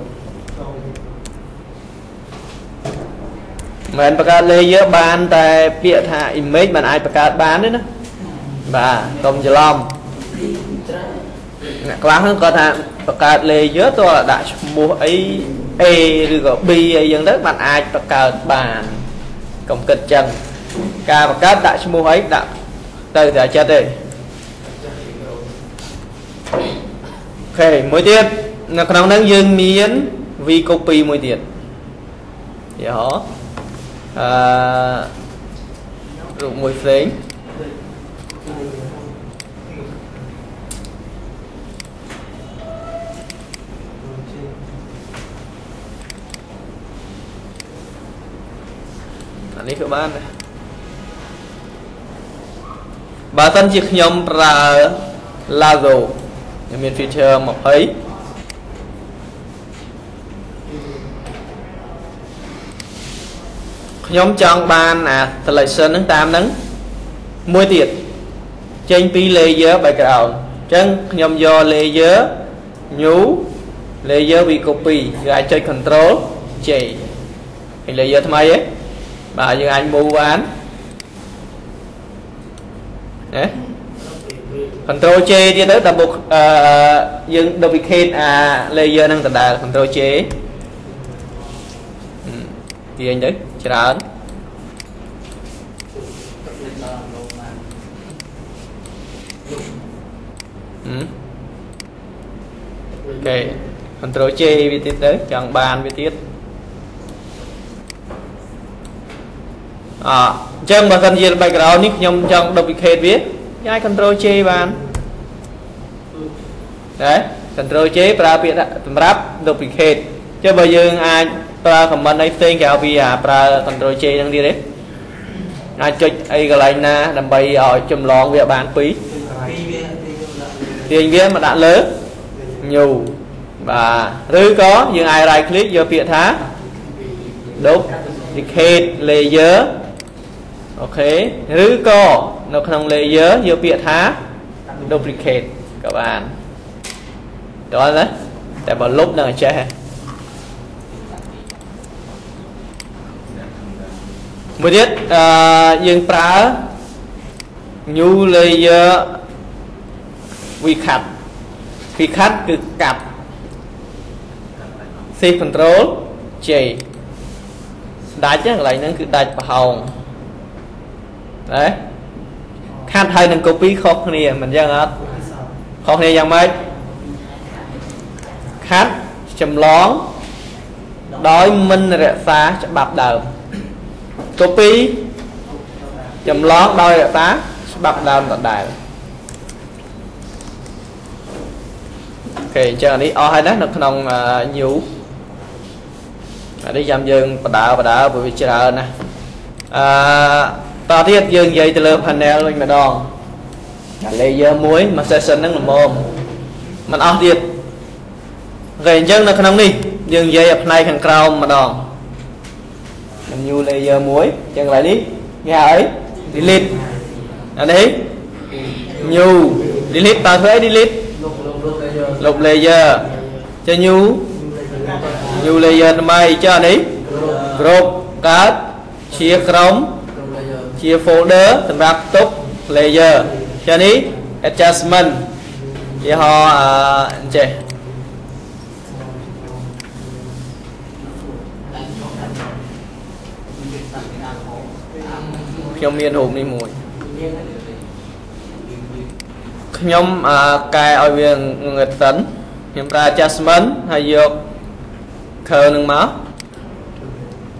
មិនបង្កើត layer បានតែពាក្យថា image มันអាចបង្កើតបានទេណាបាទកុំច្រឡំអ្នកខ្លះហ្នឹងគាត់ថាបង្កើត layer តើដាក់ឈ្មោះអី A ឬក៏ B អីចឹងទៅมันអាចបង្កើតបានកុំគិតចឹងការបង្កើតដាក់ឈ្មោះអីដាក់ ទៅតែចិត្តទេអូខេមួយទៀតនៅក្នុងហ្នឹងយើងមាន v copy មួយទៀតយហោអឺរូបមួយផ្សេងអានេះក៏បានដែរ បើសិនជាខ្ញុំប្រើ Lazo ខ្ញុំមាន feature 20ខ្ញុំចង់បានអា selection ហ្នឹងតាមហ្នឹងមួយទៀតចេញពី layer background អញ្ចឹងខ្ញុំយក layer new layer v copy គឺអាចចុច control J ឃើញ layer ថ្មីទេបាទយើងអាច move បាន ណា control J ទៀតទៅដើម្បីអឺយើង duplicate អា layer ហ្នឹងដដែល control J ទាញទៅច្រើនហឹមអូខេ control J វាទៀតទៅចង់បានវាទៀតអអញ្ ចឹងបើសិនជា background នេះខ្ញុំចង់ duplicate វាខ្ញុំអាច control J បានដែរ control J ប្រើពាក្យសម្រាប់ duplicate ចុះបើយើងអាចប្រើ comment អីផ្សេងក្រៅពីអាប្រើ control J ហ្នឹងទៀតទេអាចចុចអីកន្លែងណាដើម្បីឲ្យចម្លងវាបានពីរទាញវាមកដាក់លើ new បាទឬក៏យើងអាច right click យកពាក្យថា duplicate layer អូខេឬក៏នៅក្នុង layer យកពាក្យថា duplicate ក៏បានដល់ណាតែបើលុបនឹងអចេះហ៎មួយទៀតអឺយើងប្រើ new layer vcut vcut គឺកាត់ shift control J ស្ដាច់ហ្នឹងកន្លែងហ្នឹងគឺដាច់ប្រហោង ណាខាត់ហើយនឹង copy ខុសគ្នាមិនយ៉ាងអត់ខុសគ្នាយ៉ាងម៉េចខាត់ចម្លងដោយមិនរក្សាច្បាប់ដើម copy ចម្លងដោយរក្សាច្បាប់ដើមដដែលអូខេអញ្ចឹងអានេះអស់ហើយណានៅក្នុង new អានេះចាំយើងបដើបដើព្រោះវាច្រើនណាអឺ តទៀតយើងនិយាយទៅលើ panel វិញម្ដង layer 1មួយ session ហ្នឹងល្មមមិនអស់ទៀតអូខេអញ្ចឹងនៅក្នុងនេះយើងនិយាយឲ្យផ្នែកខាងក្រោមម្ដង new layer មួយអញ្ចឹងកន្លែងនេះគេហៅអី delete អានេះ new delete តើធ្វើអី delete លុប layer ចេះ new new layer ថ្មីចុះនេះ group កើតជាក្រុម ជា folder សម្រាប់ទុក layer ចុះនេះ adjustment យីហោអឺចេះខ្ញុំមានរូបនេះមួយខ្ញុំកែឲ្យវាងឹតសិនខ្ញុំប្រើ adjustment ហើយយក curve នឹងមក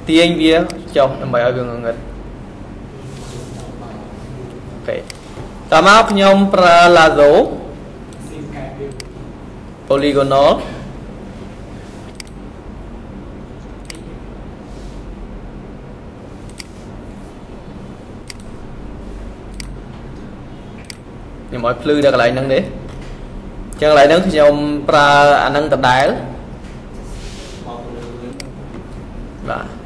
ទាញវាចុះដើម្បីឲ្យវាងឹតអូ ខេតមកខ្ញុំប្រើ lasso polygonal ខ្ញុំឲ្យភ្លឺដល់កន្លែងហ្នឹងទេអញ្ចឹងកន្លែងហ្នឹងខ្ញុំប្រើអាហ្នឹងដដែលបាទ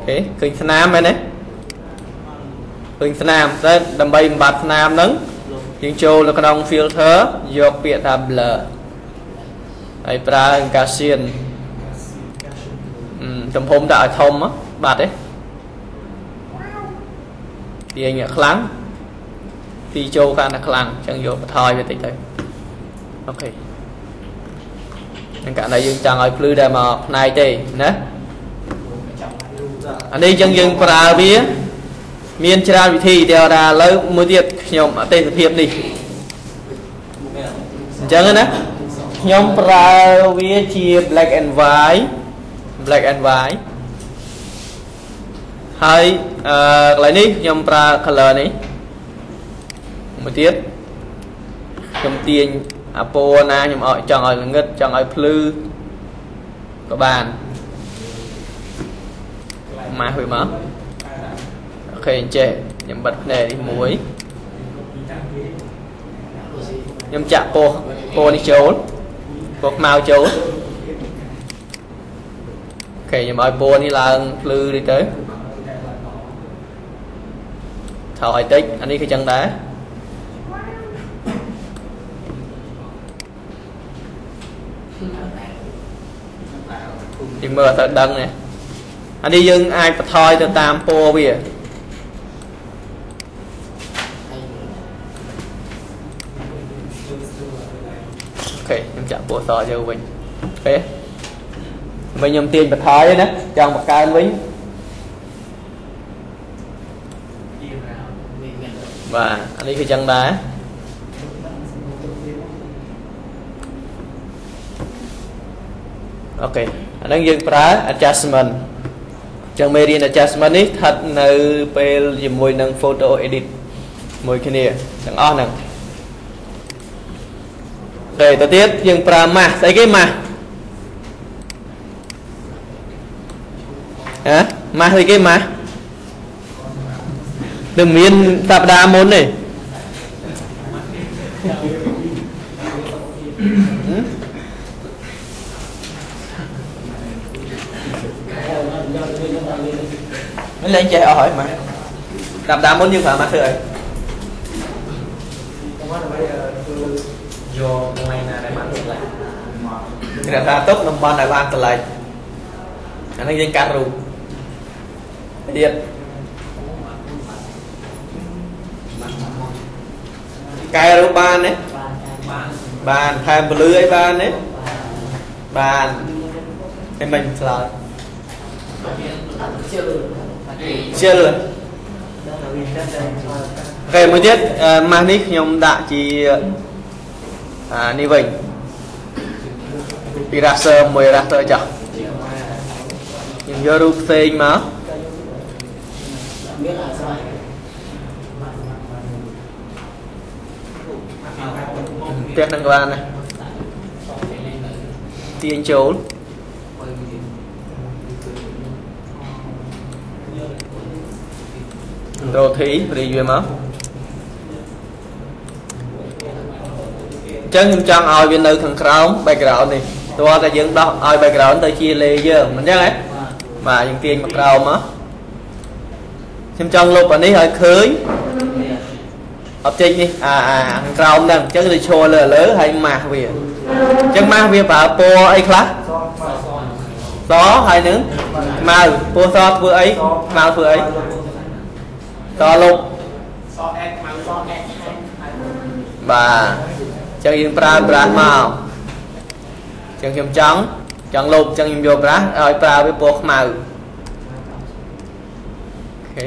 អូខេឃើញស្នាមមែនទេឃើញស្នាមតែដើម្បីបំបត្តិស្នាមហ្នឹងយើងចូលនៅក្នុង filter យកពាក្យថា blur ហើយប្រើ Gaussian ទំហំដាក់ឲ្យធំបាត់ទេទាញខ្លាំងទីចូលកាន់តែខ្លាំងអញ្ចឹងយកបន្ថយវាតិចទៅអូខេនឹងករណីយើងចង់ឲ្យភ្លឺតែមកផ្នែកទេណា អានេះអញ្ចឹងយើងប្រើវាមានច្រើនវិធីតែថាឥឡូវមួយទៀតខ្ញុំអតិថិភាពនេះអញ្ញ្ចឹងណាខ្ញុំប្រើវាជា black and white black and white ហើយអឺកន្លែងនេះខ្ញុំប្រើ color នេះមួយទៀតខ្ញុំទាញអាពណ៌ណាខ្ញុំឲ្យចង់ឲ្យល្ងិតចង់ឲ្យភ្លឺក៏បាន ម៉ាស់វាមកអូខេអញ្ចេះខ្ញុំបិទភ្នែកនេះមួយខ្ញុំចាក់ពណ៌ពណ៌នេះចូលពណ៌ខ្មៅចូលអូខេខ្ញុំឲ្យពណ៌នេះឡើងភ្លឺនេះទៅថោឲ្យតិចអានេះគឺចឹងដែរយើងមើលទៅដឹងនេះ អានេះយើងអាចបន្ថយទៅតាមពណ៌វាអូខេខ្ញុំចាក់ពណ៌សយកវិញអូខេវិញខ្ញុំទាញបន្ថយណាចង់បង្កើនវិញបាទអានេះគឺចឹងដែរអូខេអាហ្នឹងយើងប្រើ adjustment ចឹងមេរៀន adjustment នេះស្ថិតនៅពេលជាមួយនឹង photo edit មួយគ្នាទាំងអស់ហ្នឹងតែទៅទៀតយើងប្រើ mask ស្អីគេ mask ហ៎ mask ស្អីគេ mask នឹងមានសប្តាហ៍មុនទេ lên chơi ờ, hỏi mà. Đạp đá muốn như phải mà, thưa ấy thì đạp tốt nằm bàn đại ban tờ lại. Anh ấy dây cà rù điệt. Cà rù ban đấy bàn thèm blue ấy, ban đấy bàn. Cái mình lại ន់ដែលបានតម្លៃអានេះយើងកាត់រូបទៀតកែរូបបានទេ បាន បានថែមពលឺអីបានទេបានតែមិនឆ្លើយជិលអូខេមួយទៀតអឺម៉ាស់នេះខ្ញុំដាក់ជាអានេះវិញពី raster មួយ raster ចោះខ្ញុំយករូបផ្សេងមកផ្ទះនឹងក៏បានដែរទាញចូល រោធីរីវាមកអញ្ចឹងខ្ញុំចង់ឲ្យវានៅខាងក្រោម background នេះតើតែយើងដោះឲ្យ background ទៅជា layer មិនអញ្ចឹងហ៎បាទយើងទាញមកក្រោមមកខ្ញុំចង់លុបអានេះឲ្យឃើញ object នេះអាអាខាងក្រោមហ្នឹងអញ្ចឹងទៅឈរលើលើហើយម៉ាស់វាអញ្ចឹងម៉ាស់វាប្រើពណ៌អីខ្លះសហើយនឹងខ្មៅពណ៌សធ្វើអីខ្មៅធ្វើអី សលុបសអែកមកសអែកហើយបាទអញ្ចឹងយើងប្រើប្រាស់មកអញ្ចឹងខ្ញុំចង់ចង់លុបអញ្ចឹងខ្ញុំយកប្រាស់ឲ្យប្រើវាពណ៌ខ្មៅអូខេ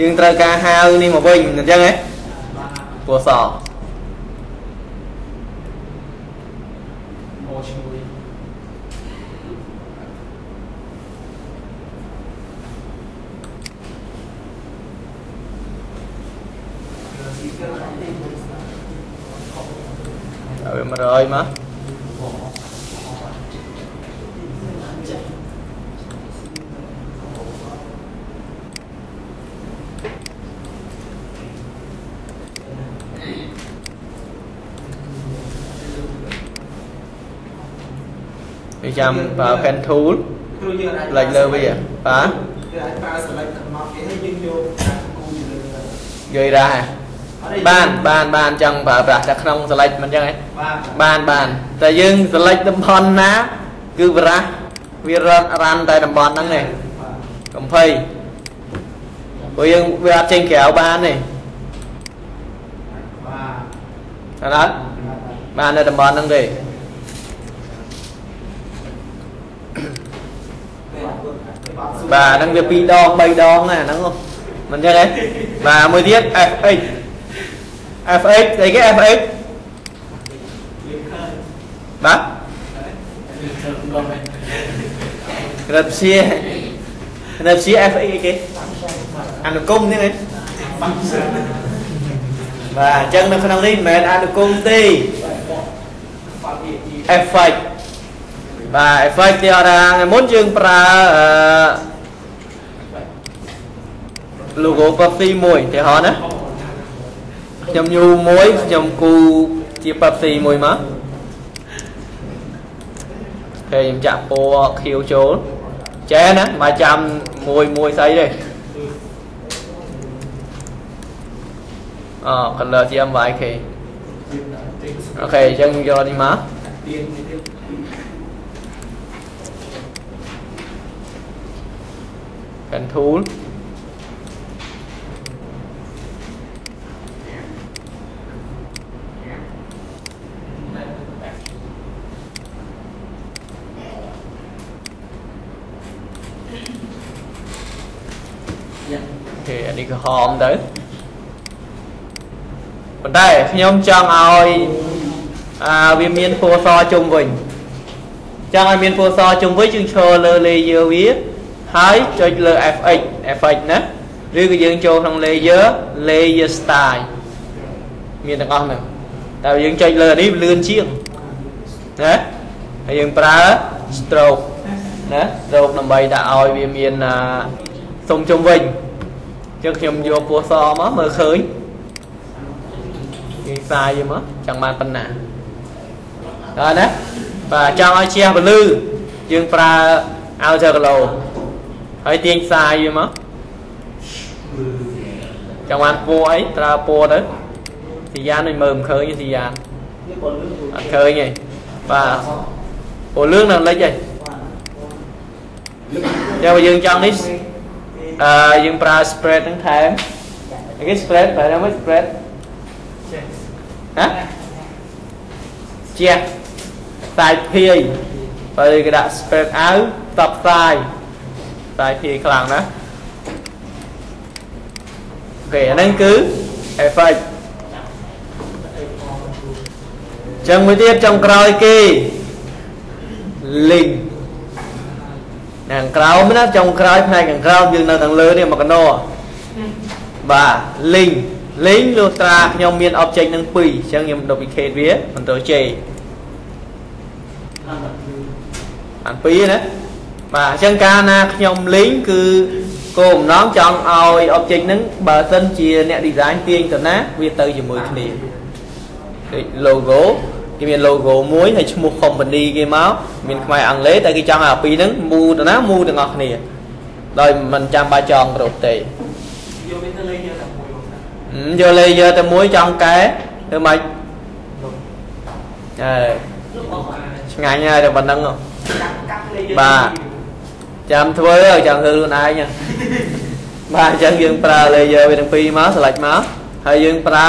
យើងត្រូវការហាវនេះមកវិញអញ្ចឹងហ៎ពណ៌សអូឈ្មោះឲ្យ100មក វាចាំប្រើ pen tool គ្រូយើងអាច លេចលើវាបាទ គឺអាចប្រើ select កំណត់វាហើយយើងយកការគូជាលើ និយាយដែរបានបានបានចឹងប្រើប្រាស់តែក្នុង select មិនចឹងហ៎ បាទ បានបានតែយើង select តំបន់ណា គឺបរះវារត់រាន់តែតំបន់ហ្នឹងទេកំភៃព្រោះយើងវាអត់ចេញក្រៅបានទេ បាទ អត់អត់បាននៅតំបន់ហ្នឹងទេ បាទហ្នឹងវា2ដង3ដងណាហ្នឹងហ៎មិនចឹងទេបាទមួយទៀត FX FX ស្អីគេ FX បាទរត់ជារត់ជា FX គេអនុគមនេះទេបាទអញ្ចឹងនៅក្នុងនេះមិនមែនអនុគមទេ effect បាទ effect ទីអរថ្ងៃមុនយើងប្រើអឺ logo Pepsi មួយឧទាហរណ៍ណាខ្ញុំញូមួយខ្ញុំគូជា Pepsi មួយមកហើយខ្ញុំចាក់ពណ៌ខៀវចូលចេះណាមកចាំមួយមួយស្អីទេអូ color GMYK អូខេអញ្ចឹងយកនេះមក pen tool អូខេអានេះក្រហមទៅប៉ុន្តែខ្ញុំចង់ឲ្យអាវាមានពណ៌សជុំវិញចង់ឲ្យមានពណ៌សជុំវិញយើងឈរលើ layer វាហើយចុចលើ FX effect ណាឬក៏យើងចូលក្នុង layer layer style មានទាំងអស់ហ្នឹងតែយើងចុចលើនេះលឿនជាងណាហើយយើងប្រើ stroke ណា stroke ដើម្បីដាក់ឲ្យវាមានអាសុំជុំវិញអញ្ចឹងខ្ញុំយកពណ៌សមកមើលឃើញយើងសាយវាមកចង់បានប៉ុណ្ណាដល់ណាបាទចង់ឲ្យជះពលឺយើងប្រើ outer glow ហើយទាញខ្សែវាមកចង់បានពណ៌អីប្រើពណ៌ទៅសញ្ញានឹងមើលមិនឃើញទេសញ្ញាអត់ឃើញទេបាទពណ៌លឿងនៅលិចឯងតែបើយើងចង់នេះ អឺយើងប្រើ spread ហ្នឹងថែមគេ spread បែរមក spread ហ៎ជះខ្សែភាយបើគេដាក់ spread out តបខ្សែខ្សែភាយខ្លាំងណាស់អូខេអាហ្នឹងគឺ effect ចឹងមួយទៀតចុងក្រោយគេ link ខាងក្រោមណាចុងក្រោយផ្នែកខាងក្រោមយើងនៅខាងលើនេះមកកណោបាទ link link លុះត្រាខ្ញុំមាន object នឹង2អញ្ចឹងខ្ញុំ duplicate វា Ctrl J បាន2ណាបាទអញ្ចឹងកាលណាខ្ញុំ link គឺគោលបំណងចង់ឲ្យ object ហ្នឹងបើសិនជាអ្នក design ទាញទៅណាវាទៅជាមួយគ្នាដូច logo គេមាន logo មួយហើយឈ្មោះ company គេមកមានខ្មែរអង់គ្លេសតែគេចង់ឲ្យអាពីរហ្នឹងមូទៅណាមូទាំងអស់គ្នាដោយមិនចាំបាច់ចងគ្រប់ទេ យកវាទៅលេងយកតែមួយបងណា ហឹមយក layer តែមួយចង់កែធ្វើម៉េចអើឆ្ងាញ់ហើយតែប៉ុណ្្នឹងហ៎ កាត់កាត់លេង បាទចាំធ្វើឲ្យចាំធ្វើខ្លួនឯងហ្នឹងបាទអញ្ចឹងយើងប្រើ layer វាទាំងពីរមក select មកហើយយើងប្រើ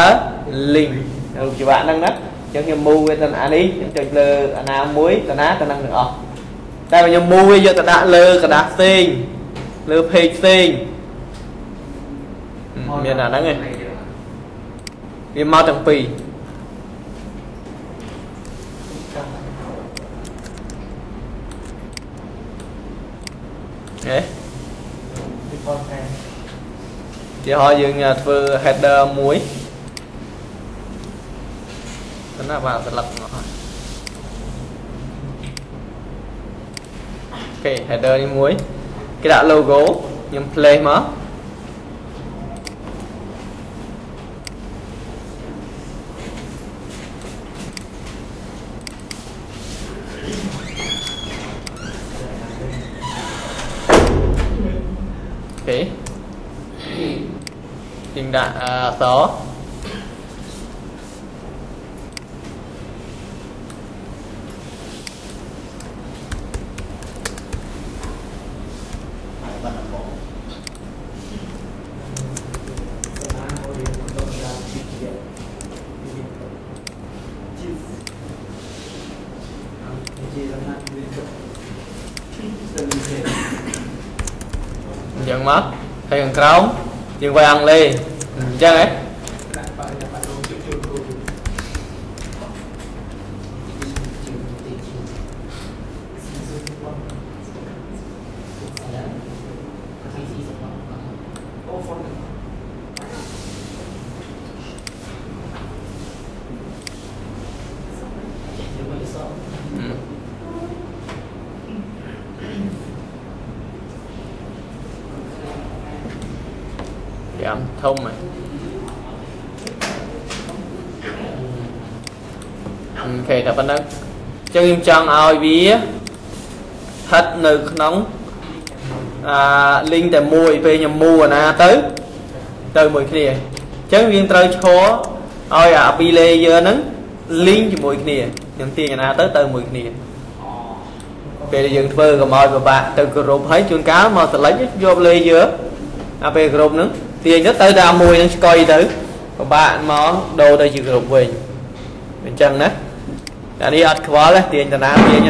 link រូបច្បាប់ហ្នឹងណាអញ្ ចឹងខ្ញុំ move វាទៅអានេះខ្ញុំចុចលើអាណាមួយតាណាទៅនឹងទាំងអស់តែបើខ្ញុំ move វាយកទៅដាក់លើกระดาษផ្សេងលើ page ផ្សេងហឹមមានអាហ្នឹងឯងវាមកទាំងពីរហេ ពីផងតែ ទីហោយើងធ្វើ header មួយ tính là vào sẽ lật nó ok header đi muối. Cái đã logo nhưng play mà, ok. Trình đã uh, xóa ក្រោមយើងវាយអង់គ្លេសអញ្ចឹងហ៎ ធំហ៎អូខេតែប៉ុណ្្នឹងអញ្ចឹងខ្ញុំចង់ឲ្យវាស្ថិតនៅក្នុងអា link តែមួយពេលខ្ញុំមូអាណាទៅទៅមួយគ្នាអញ្ចឹងយើងត្រូវឈរឲ្យអាពីរ layer ហ្នឹង link ជាមួយគ្នាខ្ញុំទាញអាណាទៅទៅមួយគ្នាពេលដែលយើងធ្វើកុំឲ្យពិបាកទៅគ្រប់ហើយជួនកាលមក select យក layer អាពេលគ្រប់ហ្នឹង ទាញទៅទៅតែមួយនឹងស្កុយទៅពិបាកមកដូរទៅជាគ្រប់វិញអញ្ចឹងណាតែនេះអត់ខ្វល់ទេទាញតាណាទាញ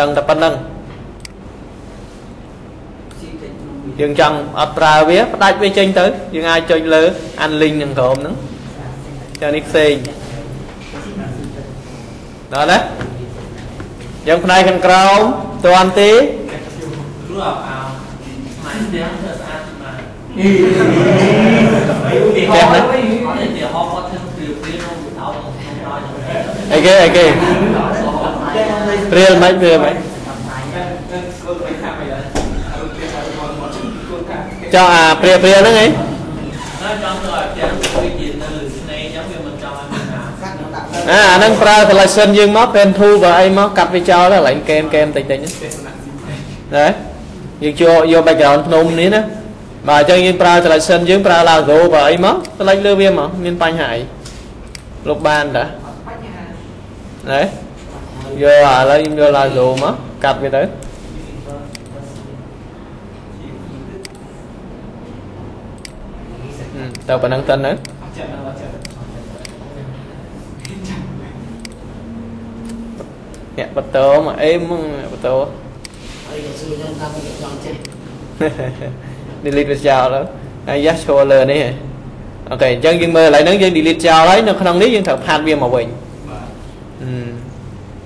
ដឹងតែប៉ុណ្្នឹងយើងចង់អត់ប្រើវាផ្ដាច់វាចេញទៅយើងអាចចុចលើអាន link នឹងក្រុមហ្នឹងចានេះផ្សេងដល់ណាយើងផ្នែកខាងក្រោមតាន់ទេ ព្រោះអោស្មៃស្ទាំងទៅស្អាតស្ Đẹp đấy. Eke, eke Real mic, real mic Cho à, pria pria nữa ấy À, nâng pra selection dương móc, pen thu và ai móc cặp với cho đó, lại kem kem tịch tịch Đấy. Dương cho vô background phnom ní nữa. បាទអញ្ចឹងយើងប្រើ selection យើងប្រើ logo បើអីមក select លើវាមកមានបញ្ហាអីលុបបានតាណាយកឥឡូវខ្ញុំយក logo មកកាត់វាទៅទៅប៉ុណ្ណឹងទៅណាអ្នកបតោមកអេមកបតោ ហើយក៏សួរខ្ញុំថាខ្ញុំចង់ចេះ delete វាចោលទៅហើយយ៉ាឈរលើនេះហ៎អូខេអញ្ចឹងយើងមើលឥឡូវហ្នឹងយើង delete ចោលហើយនៅក្នុងនេះយើងត្រូវផាត់វាមកវិញអឺ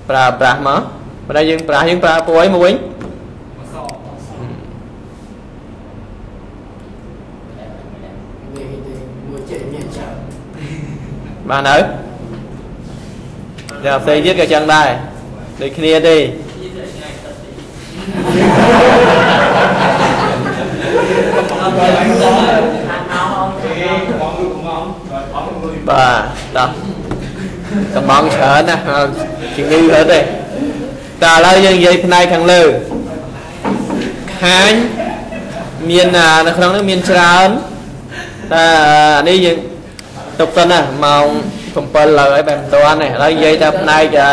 ប្រើប្រាស់មកបើតែយើងប្រាស់យើងប្រើពណ៌អីមកវិញវាគេមួយចេះមានចោលបានហើយតែផ្សេងទៀតក៏ចឹងដែរដូចគ្នាទេ បាទតោះកំងច្រើនណាជំងឺហឺទេតែឥឡូវយើងនិយាយផ្នែកខាងលើខាញមានអានៅក្នុងនេះមានច្រើនតែអានេះយើងទុកសិនណាម៉ោង7លើហើយបែបមិនតាន់ទេឥឡូវនិយាយតែផ្នែកអា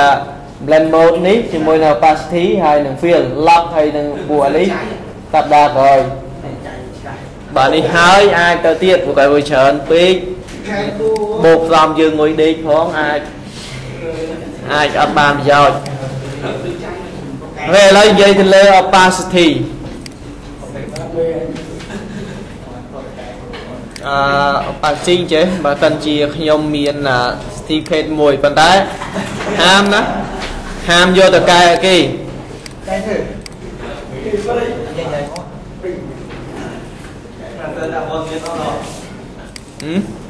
blend mode នេះជាមួយនៅ opacity ហើយនឹង fill lock ហើយនឹងពួកអានេះតាប់ដាក្រោយបាទនេះហើយអាចទៅទៀតព្រោះគេវាច្រើនពេកខែគូ បូកផ្សំយើងងុយដេកផងអាចអាចអត់បានប្រយោជន៍ហើយឥឡូវនិយាយទៅលើ opacity អឺ opacity ចេះបើសិនជាខ្ញុំមាន stipend មួយប៉ុន្តែហាមណាហាមយកទៅកែគេ តែធ្វើ ហឹម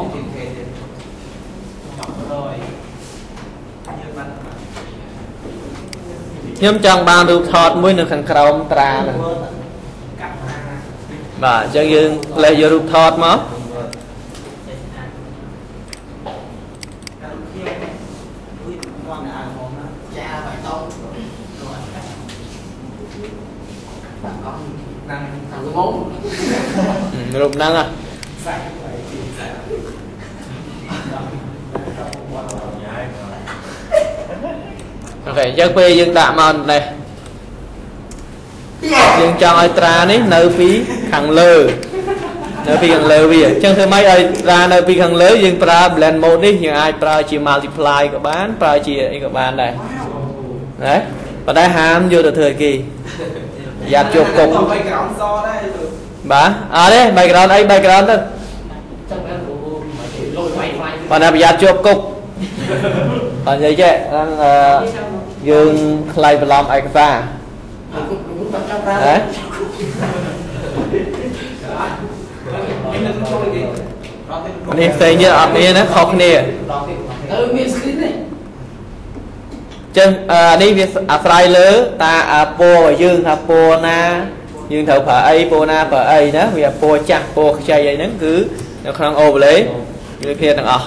ងជាងគេទៀតចង់រយយើងបាន ខ្ញុំចង់បានរូបថតមួយនៅខាងក្រោមត្រាហ្នឹង កាប់ណា បាទអញ្ចឹងយើងលេសយករូបថតមក រូបហ្នឹងហ៎អូខេអញ្ចឹងពេលយើងដាក់មកនេះយើងចង់ឲ្យត្រានេះនៅពីខាងលើនៅពីខាងលើវាអញ្ចឹងធ្វើម៉េចឲ្យត្រានៅពីខាងលើយើងប្រើ blend mode នេះយើងអាចប្រើជា multiply ក៏បានប្រើជាអីក៏បានដែរណាប៉ុន្តែហាមយកទៅធ្វើឲ្យគេយ៉ាត់ជាប់គុក không phải cái ống so đấy បាទអត់ទេ background អី background ទៅប៉ុន្តែប្រយ័ត្នជាប់គុកបើនិយាយចេះហ្នឹងអឺយើងខ្លាយបន្លំឯកសារហ៎ em đừng trôi đi នេះផ្សេងទៀតអត់គ្នាណាខុសគ្នា ừ miền screen này ចឹងអឺនេះវាអាស្រ័យលើតាអាពណ៌របស់យើងថាពណ៌ណា យើងត្រូវប្រើអីពណ៌ណាប្រើអីណាវាពណ៌ចាស់ពណ៌ខ្ចីអីហ្នឹងគឺនៅក្នុង overlay វាគ្នាទាំងអស់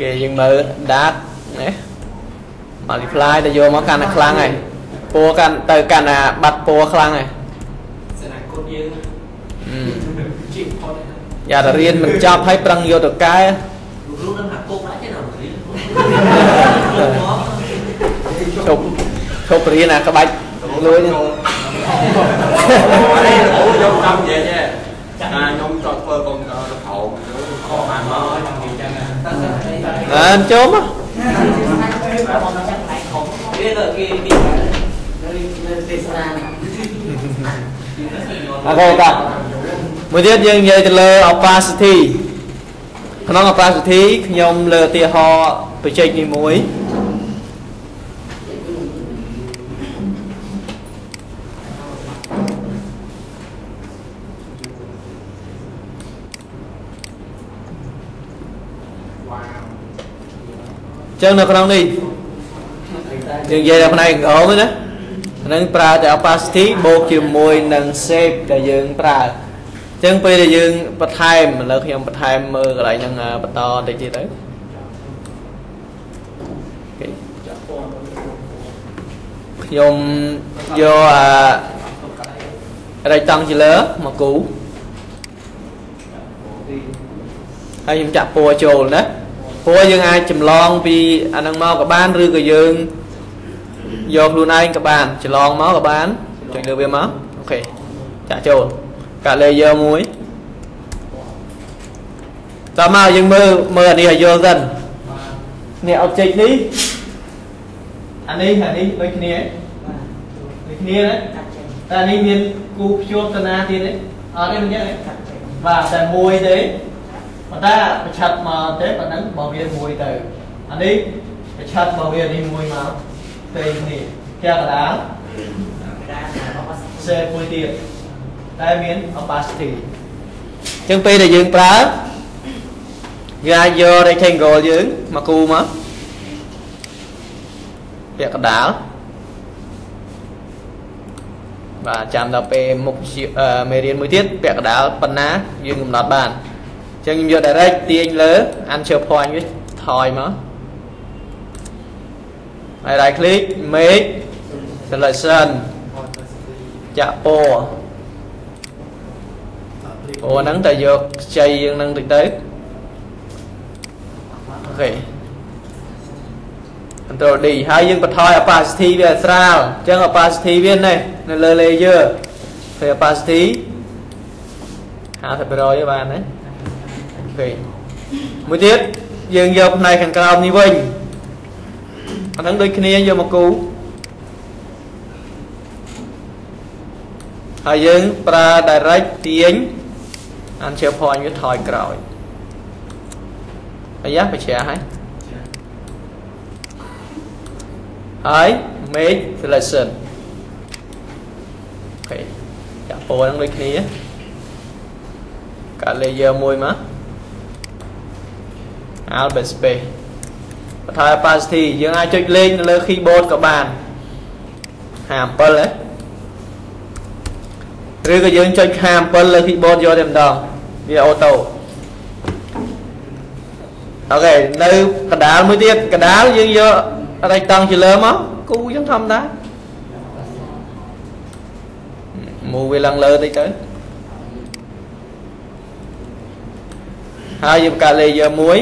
គេយើងមើល data ណា multiply ទៅយកមកកាន់តែខ្លាំងហើយពណ៌កាន់ទៅកាន់តែបាត់ពណ៌ខ្លាំងហើយ sẽ là cốt dương អឺ chịu thôi យ៉ាតែរៀនមិនចប់ហើយប្រឹងយកទៅកែ lúc nó hạt cốt đã chứ nào mà ឈប់ឈប់រៀនអាក្បាច់លួយហ្នឹង ở đây là ủa vô tâm vậy nha à nhông cho phơ con hậu kho bàn nó អើជុំហ៎ bây giờ cái cái អូខេតោះមួយទៀតយើងនិយាយទៅលើ opacity ក្នុង opacity ខ្ញុំលើឧទាហរណ៍បច្ចេកនេះមួយ ចឹងនៅក្នុងនេះយើងនិយាយដល់ផ្នែកក្រោមណាហ្នឹងប្រើតែ opacity បូកជាមួយនឹង shape ដែលយើងប្រើអញ្ចឹងពេលដែលយើងបន្ថែមឥឡូវខ្ញុំបន្ថែមមើលកន្លែងហ្នឹងបន្តបន្តិចទៀតទៅខ្ញុំយកអា rectangular មកគូហើយខ្ញុំចាក់ពណ៌ចូលណា ពណ៌យើងអាចចម្លងពីអាហ្នឹងមកក៏បានឬក៏យើងយកខ្លួនឯងក៏បានច្រឡងមកក៏បានចុចលើវាមកអូខេចាក់ចូលកាត់ layer មួយតោះមកយើងមើលមើលអានេះឲ្យយល់សិននេះ object នេះអានេះអានេះដូចគ្នាដូចគ្នាណាតែអានេះមានគូភ្ជាប់ទៅណាទៀតទេអត់ទេមិនចឹងទេបាទតែមួយទេ ប៉ុន្តែប្រឆាត់មកទេប៉ុណ្ណឹងបើវាមួយទៅអានេះប្រឆាត់បើវានេះមួយមកផ្សេងគ្នាផ្ទះកដាល shape មួយទៀតតែមាន opacity អញ្ចឹងពេលដែលយើងប្រើយើងអាចយក rectangle យើងមកគូមកពាក់កណ្ដាលបាទចាំដល់ពេលមុខជាអឺមេរៀនមួយទៀតពាក់កណ្ដាលប៉ុណ្ណាយើងកំណត់បានអញ្ចឹងខ្ញុំយក direct ទាញលើ answer point វាថយមកហើយ right click make selection ចាក់ពណ៌ពណ៌ហ្នឹងតែយកខ្ចីយើងហ្នឹងតិចទៅអូខេ Control D ហើយយើងបន្ថយ opacity វាឲ្យស្រាលអញ្ចឹង opacity វានេះនៅលើ layer ពេល opacity 50%ទេបានណា អូខេមួយទៀតយើងយកផ្នែកខាងក្រោមនេះវិញអាហ្នឹងដូចគ្នាយកមកគូហើយយើងប្រើ direct ទាញ answer point វាថយក្រោយអាយ៉ាបច្ចាហើយហើយ make selection អូខេចាក់ពណ៌ហ្នឹងដូចគ្នាកាត់ layer មួយមក alphabet space បន្ថយ opacity យើងអាចចុចលេខនៅលើ keyboard ក៏បាន57ហ៎ឬក៏យើងចុចខា7លើ keyboard យកតែម្ដងវាអូតូអូខេនៅកដាលមួយទៀតកដាលយើងយក rectangular មកគូចឹងធម្មតា មូវាឡើងលើតិចទៅហើយយើងបង្កើត layer មួយ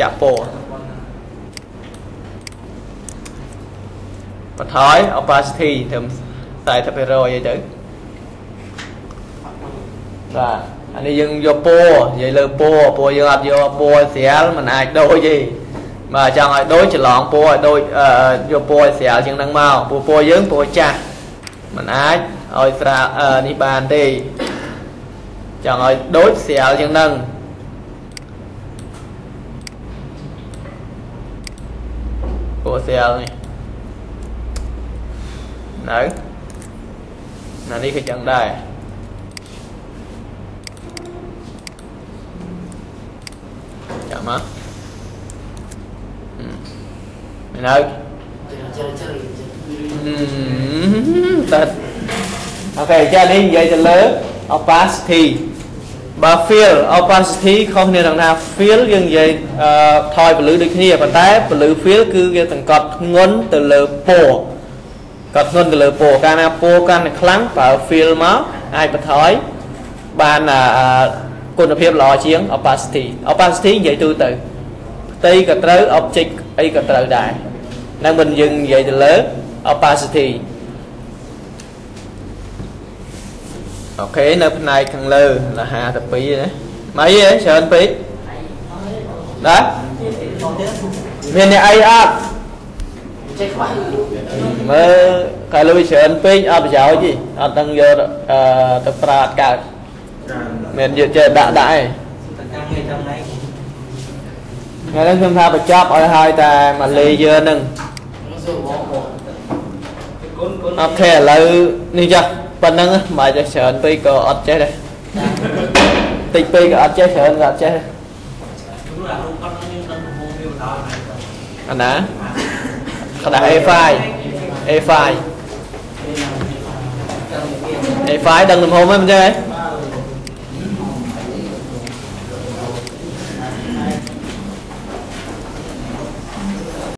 ចាក់ពណ៌បន្ថយ opacity ត្រឹម40%អីទៅបាទអានេះយើងយកពណ៌និយាយលើពណ៌ពណ៌យើងអត់យកពណ៌ស្រាលมันអាចដូចទេបាទចង់ឲ្យដូចច្រឡងពណ៌ឲ្យដូចយកពណ៌ស្រាលជាងហ្នឹងមកពណ៌ពណ៌យើងពណ៌ចាស់มันអាចឲ្យស្រាលនេះបានទេចង់ឲ្យដូចស្រាលជាងហ្នឹង của xe này đấy là đi cái chân đây. Chậm á. Ừ. Mình ơi ừ. ok chơi đi, vậy thì lớn. Thì បើ fill opacity ខុសគ្នានឹងថា fill យើងនិយាយថយពលឺដូចគ្នាប៉ុន្តែពលឺ fill គឺវាសង្កត់ធ្ងន់ទៅលើពណ៌កត់ធ្ងន់ទៅលើពណ៌កាលណាពណ៌កាន់តែខ្លាំងបើ fill មកអាចបន្ថយបានគុណភាពល្អជាង opacity opacity និយាយទូទៅផ្ទៃក៏ត្រូវ object អីក៏ត្រូវដែរនឹងមិនយើងនិយាយទៅលើ opacity អូខេនៅផ្នែកខាងលើល52ណាម៉េចហ៎ច្រើនពេកណាមានអ្នកអីអត់មើលកាលលុយច្រើនពេកអត់ប្រយោជន៍ទេអត់ដឹងយកទៅប្រើអត់កើតមានយកចេះដាក់ដាក់ឯងថ្ងៃនេះខ្ញុំថាបញ្ចប់ឲ្យហើយតែមួយ layer ហ្នឹងអូខេឥឡូវនេះចាស់ ប៉ុណ្ណឹងមិនអាចច្រើនពេកក៏អត់ចេះដែរតិចពេកក៏អត់ចេះច្រើនក៏អត់ចេះអាណាក្តារ A5 A5 A5 ដឹងទំហំហ្នឹងមិនទេ